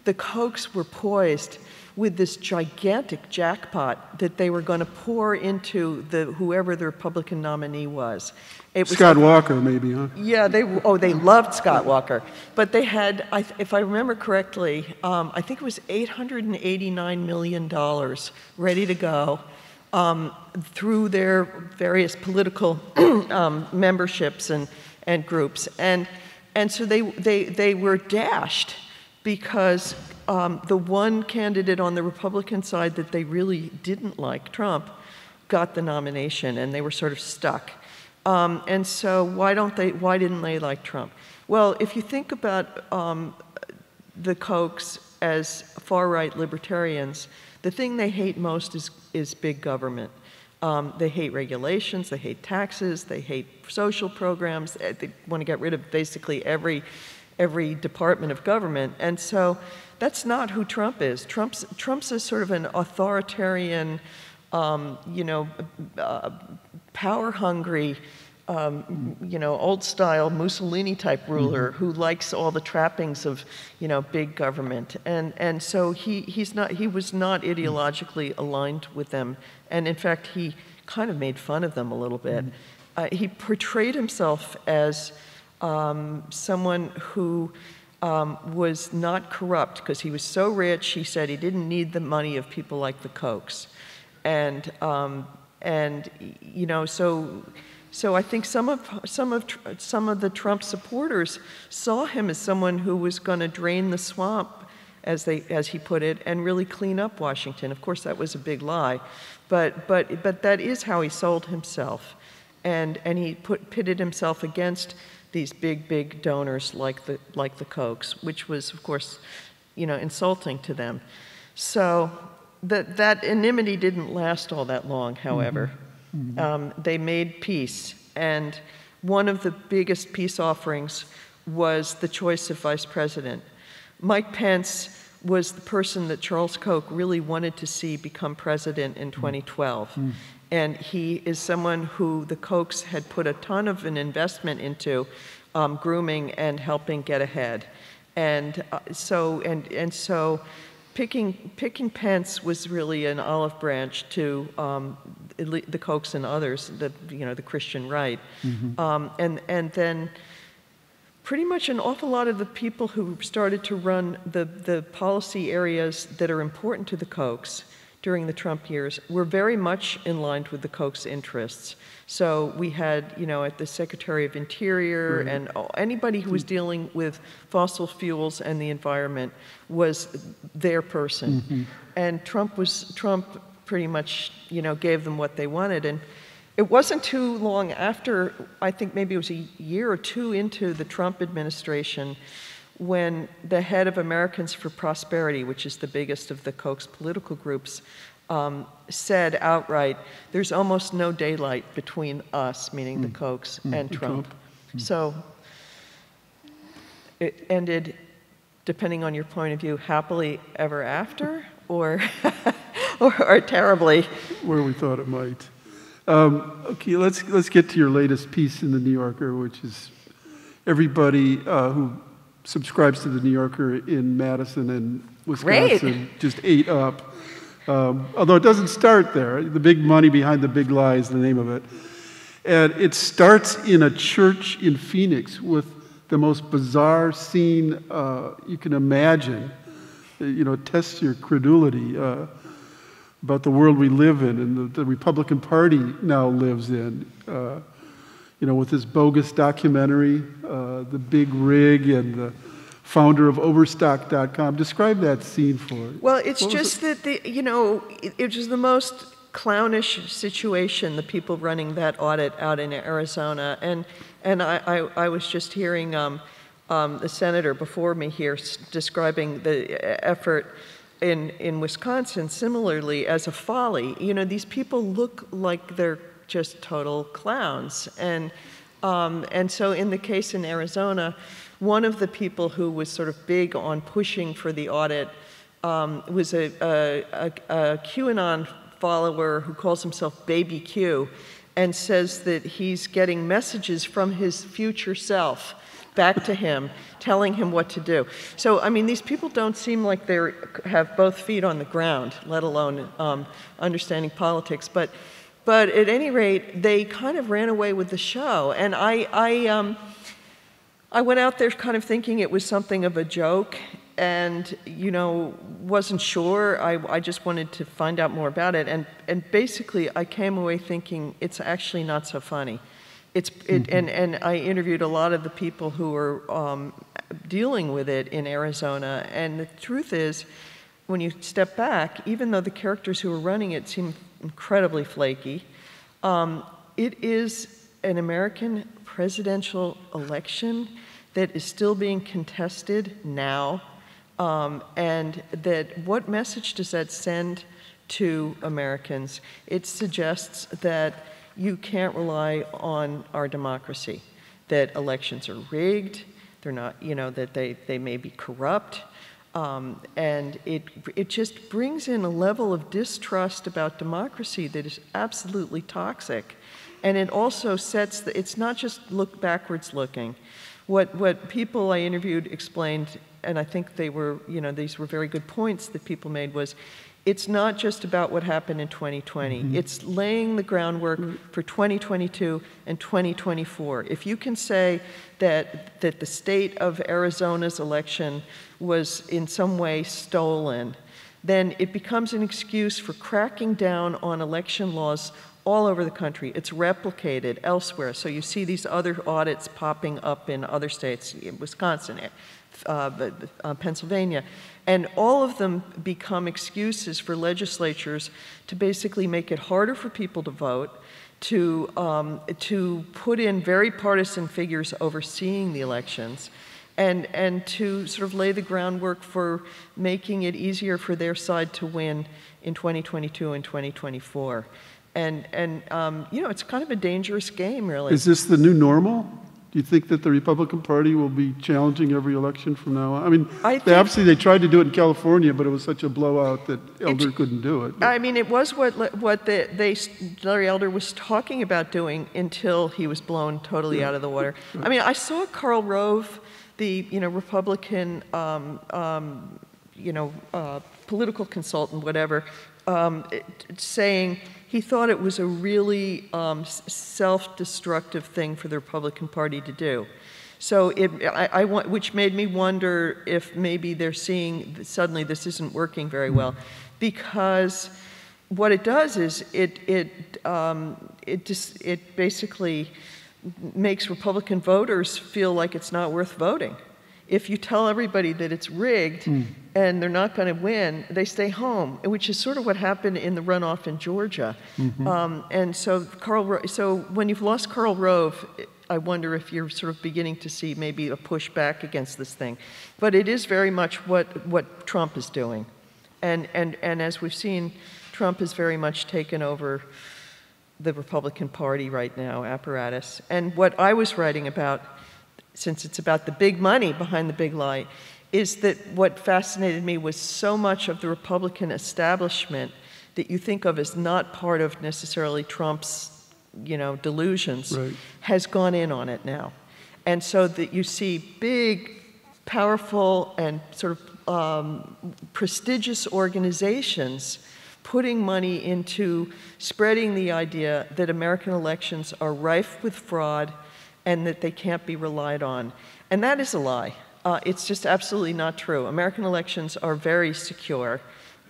the Kochs were poised with this gigantic jackpot that they were going to pour into the whoever the Republican nominee was. It was Scott Walker, maybe, huh? Yeah, they oh they loved Scott Walker, but they had, if I remember correctly, um, I think it was 889 million dollars ready to go. um, through their various political um, memberships and, and groups. And, and so they, they, they were dashed because um, the one candidate on the Republican side that they really didn't like, Trump, got the nomination and they were sort of stuck. Um, and so why don't they, why didn't they like Trump? Well, if you think about um, the Kochs as far-right libertarians, the thing they hate most is, is big government. Um, they hate regulations, they hate taxes, they hate social programs, they want to get rid of basically every, every department of government. And so that's not who Trump is. Trump's, Trump's is sort of an authoritarian, um, you know, uh, power-hungry, um, you know, old style Mussolini type ruler mm-hmm. who likes all the trappings of, you know, big government. And, and so he, he's not, he was not ideologically aligned with them. And in fact, he kind of made fun of them a little bit. Mm-hmm. Uh, he portrayed himself as um, someone who um, was not corrupt because he was so rich, he said he didn't need the money of people like the Kochs. And, um, and you know, so so I think some of, some of, some of the Trump supporters saw him as someone who was going to drain the swamp, as, they, as he put it, and really clean up Washington. Of course, that was a big lie, but, but, but that is how he sold himself. And, and he put, pitted himself against these big, big donors like the, like the Kochs, which was, of course, you know, insulting to them. So that, that enmity didn't last all that long, however. Mm-hmm. Mm-hmm. Um, they made peace. And one of the biggest peace offerings was the choice of vice president. Mike Pence was the person that Charles Koch really wanted to see become president in 2012. Mm. And he is someone who the Kochs had put a ton of an investment into um, grooming and helping get ahead. And uh, so, and, and so picking, picking Pence was really an olive branch to um, the Kochs and others, the, you know, the Christian right. Mm-hmm. Um, and, and then pretty much an awful lot of the people who started to run the, the policy areas that are important to the Kochs during the Trump years were very much in line with the Koch's interests. So we had, you know, at the Secretary of Interior mm-hmm. and anybody who was mm. dealing with fossil fuels and the environment was their person. Mm-hmm. And Trump was Trump pretty much, you know, gave them what they wanted. And it wasn't too long after, I think maybe it was a year or two into the Trump administration, when the head of Americans for Prosperity, which is the biggest of the Koch's political groups, um, said outright, there's almost no daylight between us, meaning mm. the Kochs, mm. and Trump. Trump. Mm. So it ended, depending on your point of view, happily ever after, or or, or terribly. Where we thought it might. Um, okay, let's, let's get to your latest piece in the New Yorker, which is everybody uh, who subscribes to the New Yorker in Madison and Wisconsin Great. just ate up. Um, although it doesn't start there. The big money behind the big lie is the name of it. And it starts in a church in Phoenix with the most bizarre scene uh, you can imagine. You know, tests your credulity. Uh, about the world we live in and the, the Republican Party now lives in. Uh, you know, with this bogus documentary, uh, the big rig, and the founder of Overstock.com. Describe that scene for us. Well, it's just it? that the you know it, it was the most clownish situation. The people running that audit out in Arizona, and and I I, I was just hearing um, um, the senator before me here describing the effort in, in Wisconsin, similarly, as a folly. You know, these people look like they're just total clowns. And, um, and so, in the case in Arizona, one of the people who was sort of big on pushing for the audit um, was a, a, a, a QAnon follower who calls himself Baby Q and says that he's getting messages from his future self back to him, telling him what to do. So, I mean, these people don't seem like they have both feet on the ground, let alone um, understanding politics. But, but at any rate, they kind of ran away with the show. And I, I, um, I went out there kind of thinking it was something of a joke. and you know wasn't sure. I, I just wanted to find out more about it, and and basically I came away thinking it's actually not so funny. It's it, and and I interviewed a lot of the people who were um, dealing with it in Arizona, and the truth is, when you step back, even though the characters who were running it seem incredibly flaky, um, it is an American presidential election that is still being contested now um, and that what message does that send to Americans? It suggests that you can't rely on our democracy, that elections are rigged, they're not, you know, that they, they may be corrupt. Um, and it, it just brings in a level of distrust about democracy that is absolutely toxic. And it also sets, the, it's not just look backwards looking. What, what people I interviewed explained and I think they were, you know, these were very good points that people made was it's not just about what happened in 2020. Mm-hmm. It's laying the groundwork mm-hmm. for 2022 and 2024. If you can say that that the state of Arizona's election was in some way stolen, then it becomes an excuse for cracking down on election laws all over the country. It's replicated elsewhere. So you see these other audits popping up in other states, in Wisconsin, uh, uh, Pennsylvania. And all of them become excuses for legislatures to basically make it harder for people to vote, to, um, to put in very partisan figures overseeing the elections, and, and to sort of lay the groundwork for making it easier for their side to win in 2022 and 2024. And, and um, you know, it's kind of a dangerous game, really. Is this the new normal? Do you think that the Republican Party will be challenging every election from now on? I mean, I they obviously they tried to do it in California, but it was such a blowout that Elder couldn't do it. I mean, it was what what the, they Larry Elder was talking about doing until he was blown totally yeah. out of the water. I mean, I saw Karl Rove, the you know Republican, um, um, you know, uh, political consultant, whatever, um, saying he thought it was a really um, self destructive thing for the Republican Party to do. So, it, I, I, which made me wonder if maybe they're seeing suddenly this isn't working very well. Because what it does is it, it, um, it, just, it basically makes Republican voters feel like it's not worth voting if you tell everybody that it's rigged mm. And they're not going to win, they stay home, which is sort of what happened in the runoff in Georgia. Mm-hmm. Um, and so, Karl, so when you've lost Karl Rove, I wonder if you're sort of beginning to see maybe a pushback against this thing. But it is very much what, what Trump is doing. And, and, and as we've seen, Trump has very much taken over the Republican Party right now, apparatus. And what I was writing about since it's about the big money behind the big lie, is that what fascinated me was so much of the Republican establishment that you think of as not part of necessarily Trump's, you know, delusions, right. has gone in on it now. And so that you see big, powerful, and sort of um, prestigious organizations putting money into spreading the idea that American elections are rife with fraud and that they can't be relied on. And that is a lie. Uh, it's just absolutely not true. American elections are very secure.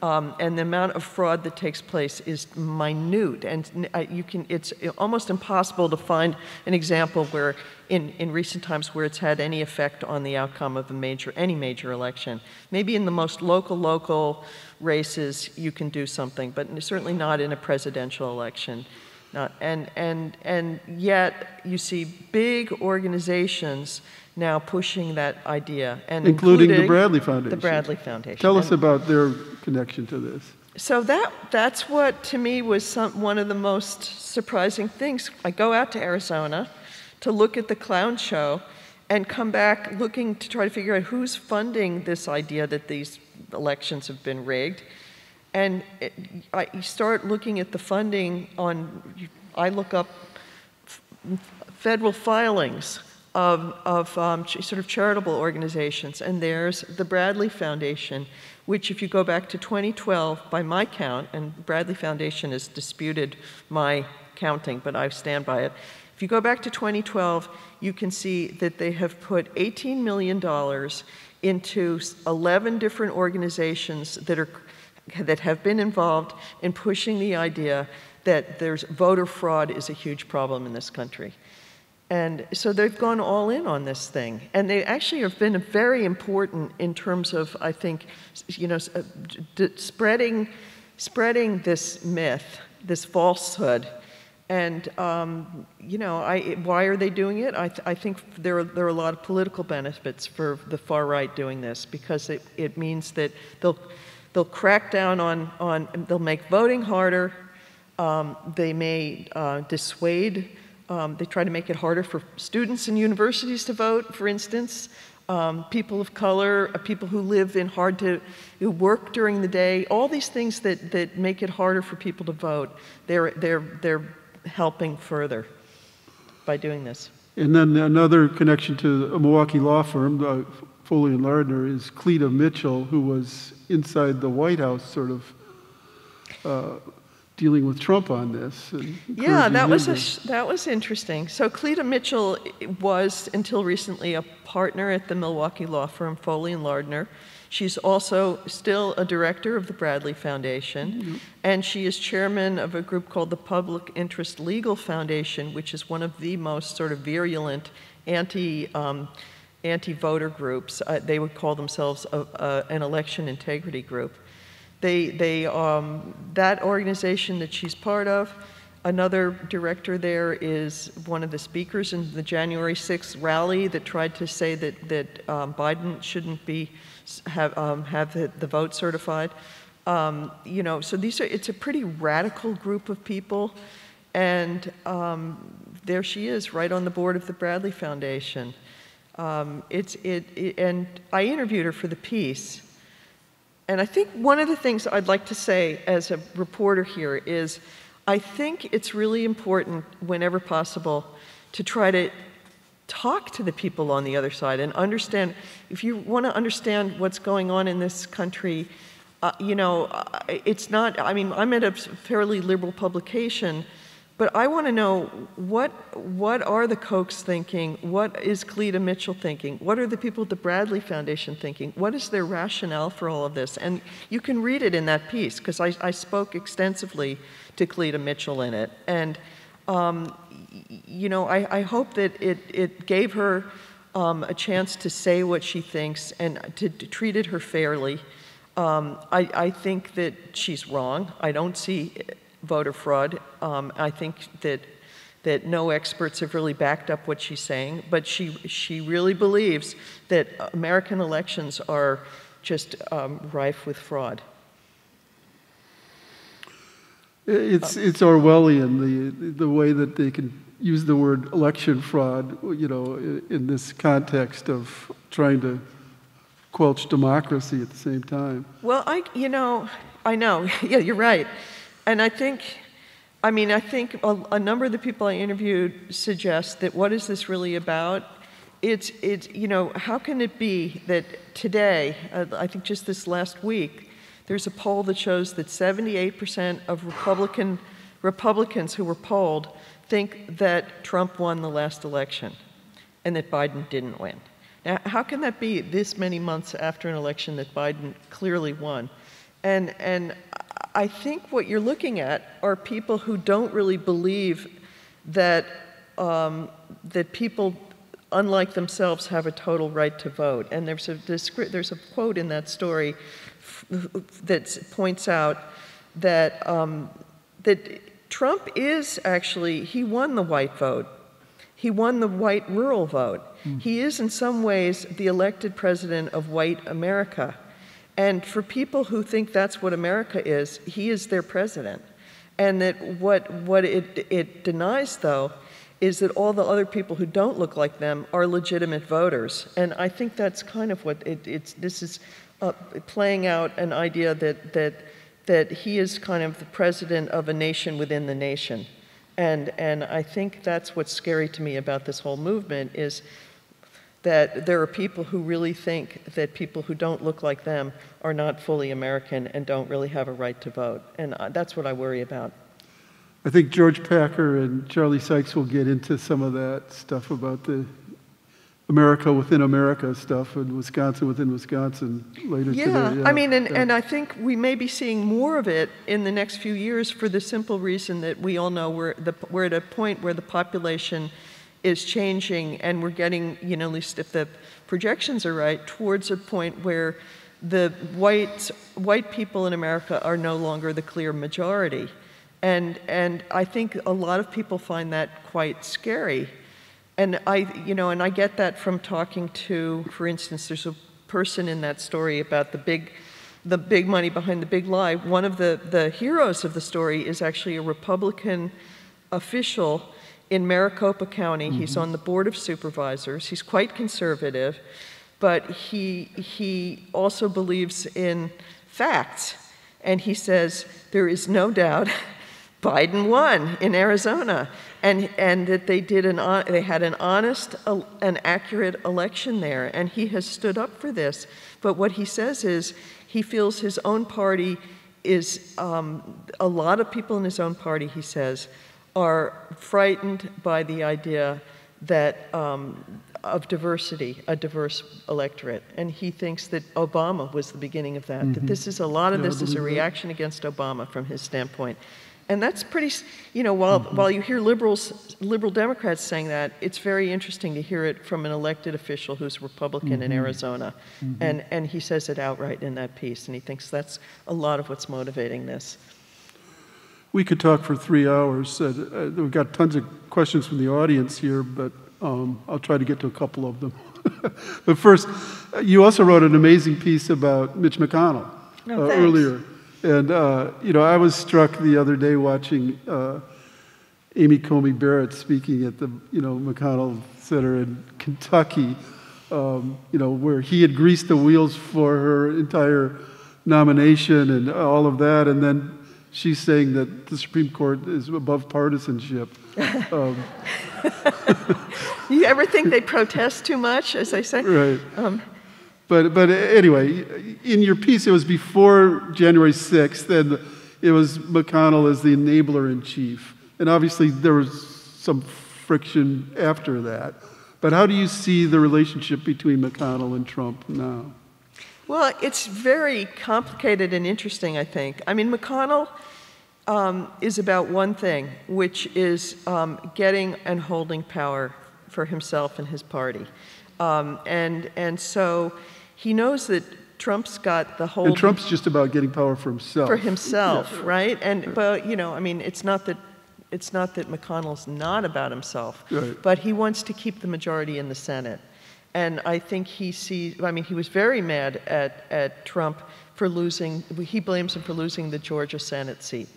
Um, and the amount of fraud that takes place is minute, and uh, you can, it's almost impossible to find an example where, in, in recent times, where it's had any effect on the outcome of a major, any major election. Maybe in the most local, local races you can do something, but certainly not in a presidential election. And, and, and yet you see big organizations now pushing that idea. And including, including the Bradley Foundation. The Bradley Foundation. Tell us and, about their connection to this. So that, that's what, to me, was some, one of the most surprising things. I go out to Arizona to look at the clown show and come back looking to try to figure out who's funding this idea that these elections have been rigged and it, I, you start looking at the funding on, I look up federal filings of, of um, sort of charitable organizations, and there's the Bradley Foundation, which, if you go back to 2012, by my count, and Bradley Foundation has disputed my counting, but I stand by it, If you go back to 2012, you can see that they have put $18 million into 11 different organizations that, are, that have been involved in pushing the idea that there's voter fraud is a huge problem in this country. And so they've gone all in on this thing. And they actually have been very important in terms of, I think, you know, uh, spreading, spreading this myth, this falsehood. And, um, you know, I, why are they doing it? I, th I think there are, there are a lot of political benefits for the far right doing this because it, it means that they'll, they'll crack down on, on, they'll make voting harder. Um, they may uh, dissuade um, they try to make it harder for students in universities to vote, for instance. Um, people of color, uh, people who live in hard to, who work during the day, all these things that, that make it harder for people to vote, they're, they're, they're helping further by doing this. And then another connection to a Milwaukee law firm, uh, Foley and Lardner, is Cleta Mitchell, who was inside the White House sort of uh, dealing with Trump on this. Yeah, that was a, that was interesting. So Cleta Mitchell was until recently a partner at the Milwaukee law firm Foley and Lardner. She's also still a director of the Bradley Foundation, mm -hmm. and she is chairman of a group called the Public Interest Legal Foundation, which is one of the most sort of virulent anti. Um, anti-voter groups. Uh, they would call themselves a, a, an election integrity group. They, they, um, that organization that she's part of, another director there is one of the speakers in the January 6th rally that tried to say that, that um, Biden shouldn't be, have, um, have the, the, vote certified. Um, you know, so these are, it's a pretty radical group of people. And um, there she is, right on the board of the Bradley Foundation. Um, it's, it, it, and I interviewed her for the piece. And I think one of the things I'd like to say as a reporter here is I think it's really important, whenever possible, to try to talk to the people on the other side and understand. If you want to understand what's going on in this country, uh, you know, it's not, I mean, I'm at a fairly liberal publication, but I want to know what, what are the Kochs thinking? What is Cleta Mitchell thinking? What are the people at the Bradley Foundation thinking? What is their rationale for all of this? And you can read it in that piece because I, I, spoke extensively to Cleta Mitchell in it. And, um, you know, I, I, hope that it, it gave her um, a chance to say what she thinks and to, to treated her fairly. Um, I, I think that she's wrong. I don't see voter fraud. Um, I think that that no experts have really backed up what she's saying, but she she really believes that American elections are just um, rife with fraud. It's it's Orwellian the the way that they can use the word election fraud, you know, in this context of trying to quelch democracy at the same time. Well, I you know I know yeah you're right. And I think, I mean, I think a, a, number of the people I interviewed suggest that what is this really about? It's, it's you know, how can it be that today, uh, I think just this last week, there's a poll that shows that 78% of Republican, Republicans who were polled think that Trump won the last election and that Biden didn't win. Now, how can that be this many months after an election that Biden clearly won? And, and I think what you're looking at are people who don't really believe that, um, that people, unlike themselves, have a total right to vote. And there's a, there's a quote in that story that points out that, um, that Trump is actually, he won the white vote. He won the white rural vote. Mm. He is, in some ways, the elected president of white America. And for people who think that's what America is, he is their president. And that what, what it, it denies, though, is that all the other people who don't look like them are legitimate voters. And I think that's kind of what it, it's, this is uh, playing out an idea that, that, that he is kind of the president of a nation within the nation. And, and I think that's what's scary to me about this whole movement is that there are people who really think that people who don't look like them are not fully American and don't really have a right to vote. And uh, that's what I worry about. I think George Packer and Charlie Sykes will get into some of that stuff about the America within America stuff and Wisconsin within Wisconsin later Yeah, today. I mean, and, yeah. and I think we may be seeing more of it in the next few years for the simple reason that we all know we're, the, we're at a point where the population is changing and we're getting, you know, at least if the projections are right, towards a point where the white, white people in America are no longer the clear majority. And, and I think a lot of people find that quite scary. And I, you know, and I get that from talking to, for instance, there's a person in that story about the big, the big money behind the big lie. One of the, the heroes of the story is actually a Republican official in Maricopa County. He's on the Board of Supervisors. He's quite conservative, but he, he also believes in facts. And he says, there is no doubt Biden won in Arizona, and, and that they did an they had an honest, uh, an accurate election there, and he has stood up for this. But what he says is he feels his own party is um, a lot of people in his own party. He says are frightened by the idea that um, of diversity, a diverse electorate, and he thinks that Obama was the beginning of that. That mm-hmm. this is a lot of Yeah, this is a believe that. reaction against Obama from his standpoint. And that's pretty, you know, while, mm-hmm. while you hear liberals, liberal Democrats saying that, it's very interesting to hear it from an elected official who's Republican in mm-hmm. Arizona. And, and he says it outright in that piece, and he thinks that's a lot of what's motivating this. We could talk for three hours. Uh, uh, We've got tons of questions from the audience here, but um, I'll try to get to a couple of them. But first, uh, you also wrote an amazing piece about Mitch McConnell Oh, uh, earlier. And, uh, you know, I was struck the other day watching uh, Amy Coney Barrett speaking at the, you know, McConnell Center in Kentucky, um, you know, where he had greased the wheels for her entire nomination and all of that. And then she's saying that the Supreme Court is above partisanship. Um, You ever think they protest too much, as they say? right. Um, But, but anyway, in your piece, it was before January 6th, and it was McConnell as the enabler in chief. And obviously, there was some friction after that. But how do you see the relationship between McConnell and Trump now? Well, it's very complicated and interesting, I think. I mean, McConnell um, is about one thing, which is um, getting and holding power for himself and his party. Um, and, and so he knows that Trump's got the whole And Trump's just about getting power for himself. for himself, right? And but you know, I mean, it's not that it's not that McConnell's not about himself, Right. but he wants to keep the majority in the Senate. And I think he sees. I mean, he was very mad at at Trump for losing. He blames him for losing the Georgia Senate seat,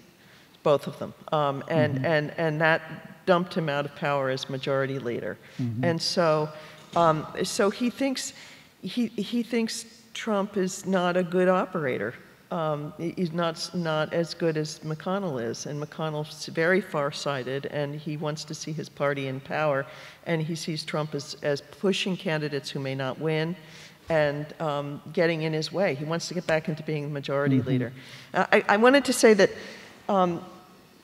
both of them, um, and and and that dumped him out of power as majority leader. And so, um, so he thinks he he thinks Trump is not a good operator. Um, he's not not as good as McConnell is, and McConnell's very far-sighted, and he wants to see his party in power, and he sees Trump as as pushing candidates who may not win, and um, getting in his way. He wants to get back into being the majority leader. Uh, I, I wanted to say that. Um,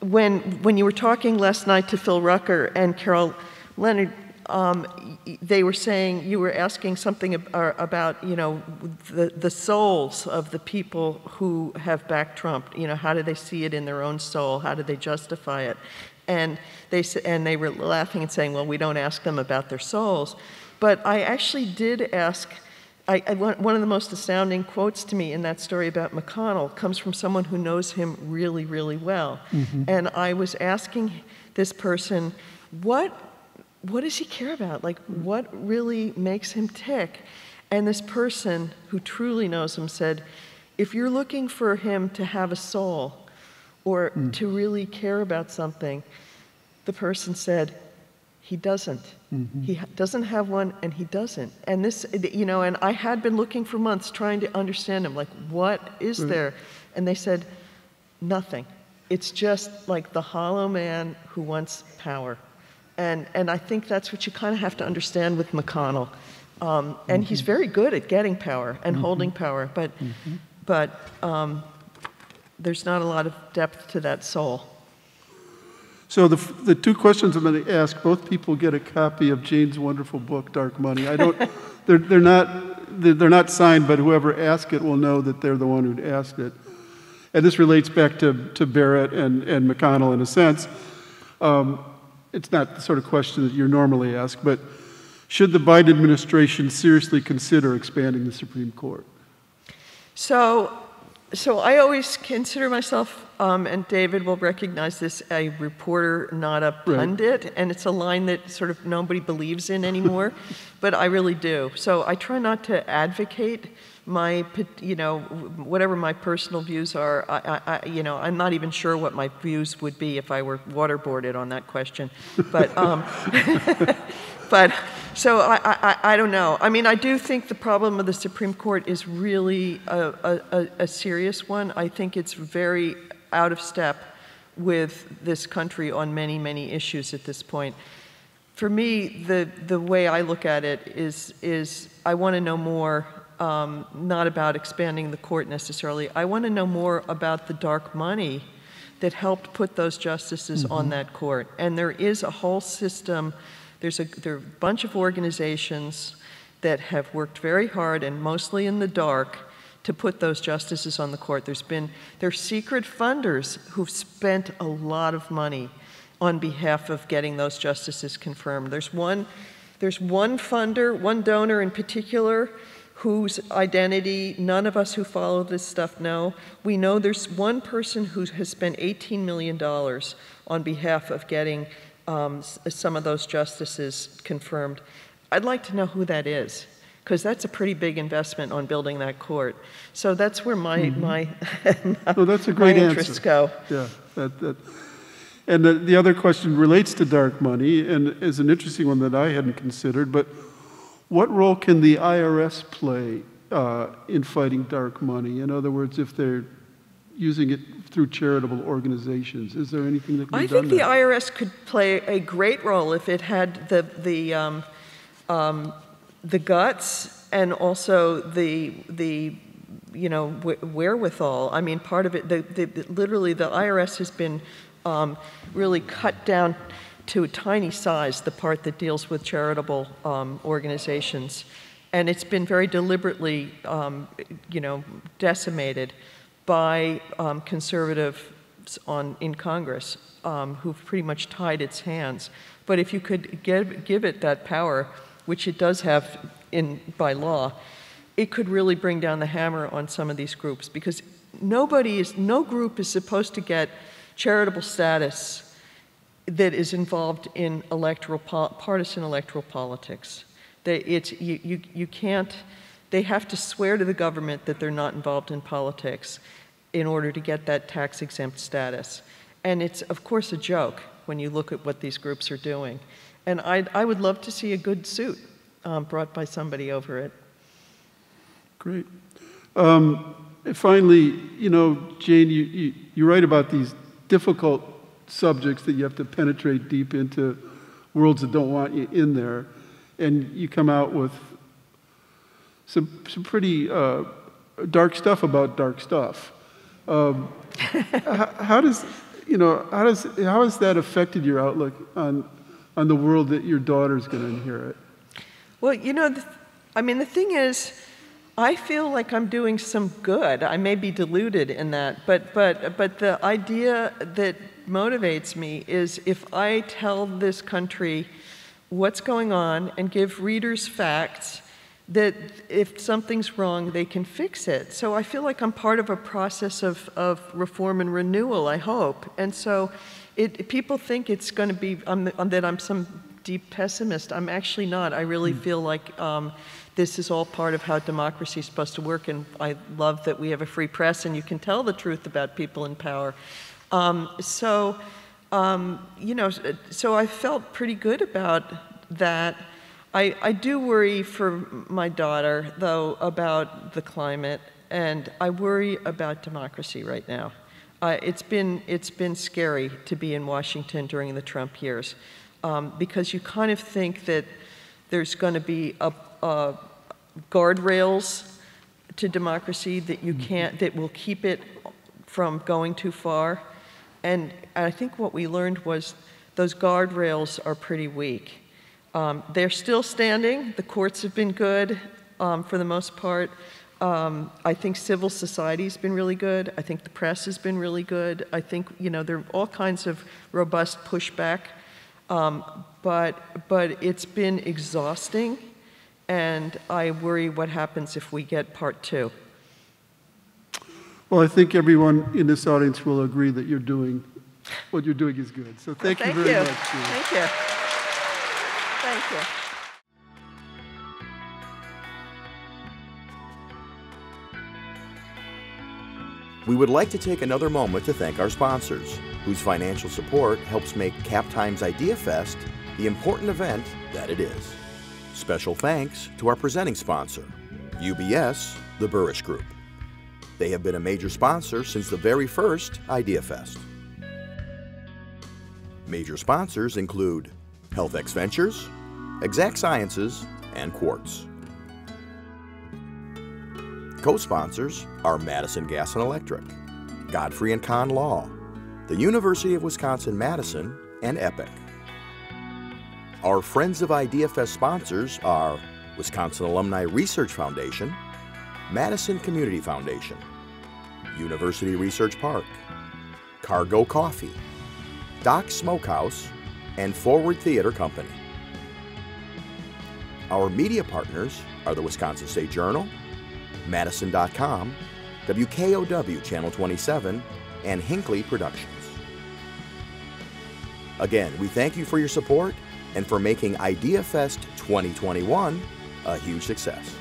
when when you were talking last night to Phil Rucker and Carol Leonnig, um, they were saying you were asking something ab- about you know the the souls of the people who have backed Trump. You know, how do they see it in their own soul? How do they justify it? And they and they were laughing and saying, well, we don't ask them about their souls, but I actually did ask. I, I, one one of the most astounding quotes to me in that story about McConnell comes from someone who knows him really, really well. And I was asking this person, what, what does he care about? Like, what really makes him tick? And this person who truly knows him said, if you're looking for him to have a soul or hmm. to really care about something, the person said, he doesn't. Mm-hmm. He doesn't have one, and he doesn't. And this, you know, and I had been looking for months trying to understand him. Like, what is hmm. there? And they said, nothing. It's just like the hollow man who wants power. And, and I think that's what you kind of have to understand with McConnell. Um, and he's very good at getting power and holding power, but, but um, there's not a lot of depth to that soul. So the, the two questions I'm going to ask, both people get a copy of Jane's wonderful book, Dark Money. I don't, they're, they're not, they're, they're not signed, but whoever asked it will know that they're the one who asked it. And this relates back to, to Barrett and, and McConnell in a sense. Um, it's not the sort of question that you're normally asked, but should the Biden administration seriously consider expanding the Supreme Court? So, so I always consider myself, um, and David will recognize this, a reporter, not a Right. pundit, and it's a line that sort of nobody believes in anymore, but I really do. So I try not to advocate my, you know, whatever my personal views are. I, I, you know, I'm not even sure what my views would be if I were waterboarded on that question, but. Um, but so I, I, I don't know. I mean, I do think the problem of the Supreme Court is really a, a- a serious one. I think it's very out of step with this country on many, many issues at this point. For me, the, the way I look at it is, is I want to know more, um, not about expanding the court necessarily. I want to know more about the dark money that helped put those justices on that court. And there is a whole system, there's a, there are a bunch of organizations that have worked very hard and mostly in the dark to put those justices on the court. There's been, there are secret funders who've spent a lot of money on behalf of getting those justices confirmed. There's one, there's one funder, one donor in particular, whose identity none of us who follow this stuff know. We know there's one person who has spent $18 million on behalf of getting um, some of those justices confirmed. I'd like to know who that is, because that's a pretty big investment on building that court. So that's where my, my, Oh, that's a my great interests answer. go. Yeah, that, that. And the, the other question relates to dark money and is an interesting one that I hadn't considered, but what role can the IRS play uh, in fighting dark money? In other words, if they're using it through charitable organizations, is there anything that can be I think the there? IRS could play a great role if it had the, the, um, um, the guts and also the, the you know, wherewithal. I mean, part of it, the, the, literally, the IRS has been um, really cut down to a tiny size, the part that deals with charitable um, organizations. And it's been very deliberately, um, you know, decimated by um, conservatives on, in Congress um, who've pretty much tied its hands. But if you could give, give it that power, which it does have in, by law, it could really bring down the hammer on some of these groups because nobody is, no group is supposed to get charitable status that is involved in electoral partisan electoral politics. They, it's, you, you, you can't, they have to swear to the government that they're not involved in politics in order to get that tax exempt status. And it's, of course, a joke when you look at what these groups are doing. And I, I would love to see a good suit um, brought by somebody over it. Great. Um, finally, you know, Jane, you, you, you write about these difficult subjects that you have to penetrate deep into worlds that don't want you in there. And you come out with some, some pretty uh, dark stuff about dark stuff. Um, how, how does, you know, how, does, how has that affected your outlook on, on the world that your daughter's going to inherit? Well, you know, the, I mean, the thing is, I feel like I'm doing some good. I may be deluded in that, but but but the idea that motivates me is if I tell this country what's going on and give readers facts that if something's wrong, they can fix it. So I feel like I'm part of a process of, of reform and renewal, I hope. And so it, people think it's going to be um, that I'm some deep pessimist. I'm actually not. I really feel like um, this is all part of how democracy is supposed to work, and I love that we have a free press and you can tell the truth about people in power. Um, so, um, you know, so I felt pretty good about that. I, I do worry for my daughter, though, about the climate, and I worry about democracy right now. Uh, it's been it's been scary to be in Washington during the Trump years, um, because you kind of think that there's going to be a, a guardrails to democracy that you can't that will keep it from going too far, and I think what we learned was those guardrails are pretty weak. Um, they're still standing. The courts have been good um, for the most part. Um, I think civil society's been really good. I think the press has been really good. I think you know there are all kinds of robust pushback, um, but but it's been exhausting, and I worry what happens if we get part two. Well, I think everyone in this audience will agree that you're doing what you're doing is good. So thank, Thank you very you. much. Julie. Thank you. Thank you. We would like to take another moment to thank our sponsors, whose financial support helps make Cap Times Idea Fest the important event that it is. Special thanks to our presenting sponsor, UBS, the Burish Group. They have been a major sponsor since the very first Idea Fest. Major sponsors include HealthX Ventures, Exact Sciences, and Quartz. Co-sponsors are Madison Gas and Electric, Godfrey and Kahn Law, the University of Wisconsin-Madison, and EPIC. Our Friends of IdeaFest sponsors are Wisconsin Alumni Research Foundation, Madison Community Foundation, University Research Park, Cargo Coffee, Doc Smokehouse, and Forward Theater Company. Our media partners are the Wisconsin State Journal, Madison.com, WKOW Channel 27, and Hinckley Productions. Again, we thank you for your support and for making IdeaFest 2021 a huge success.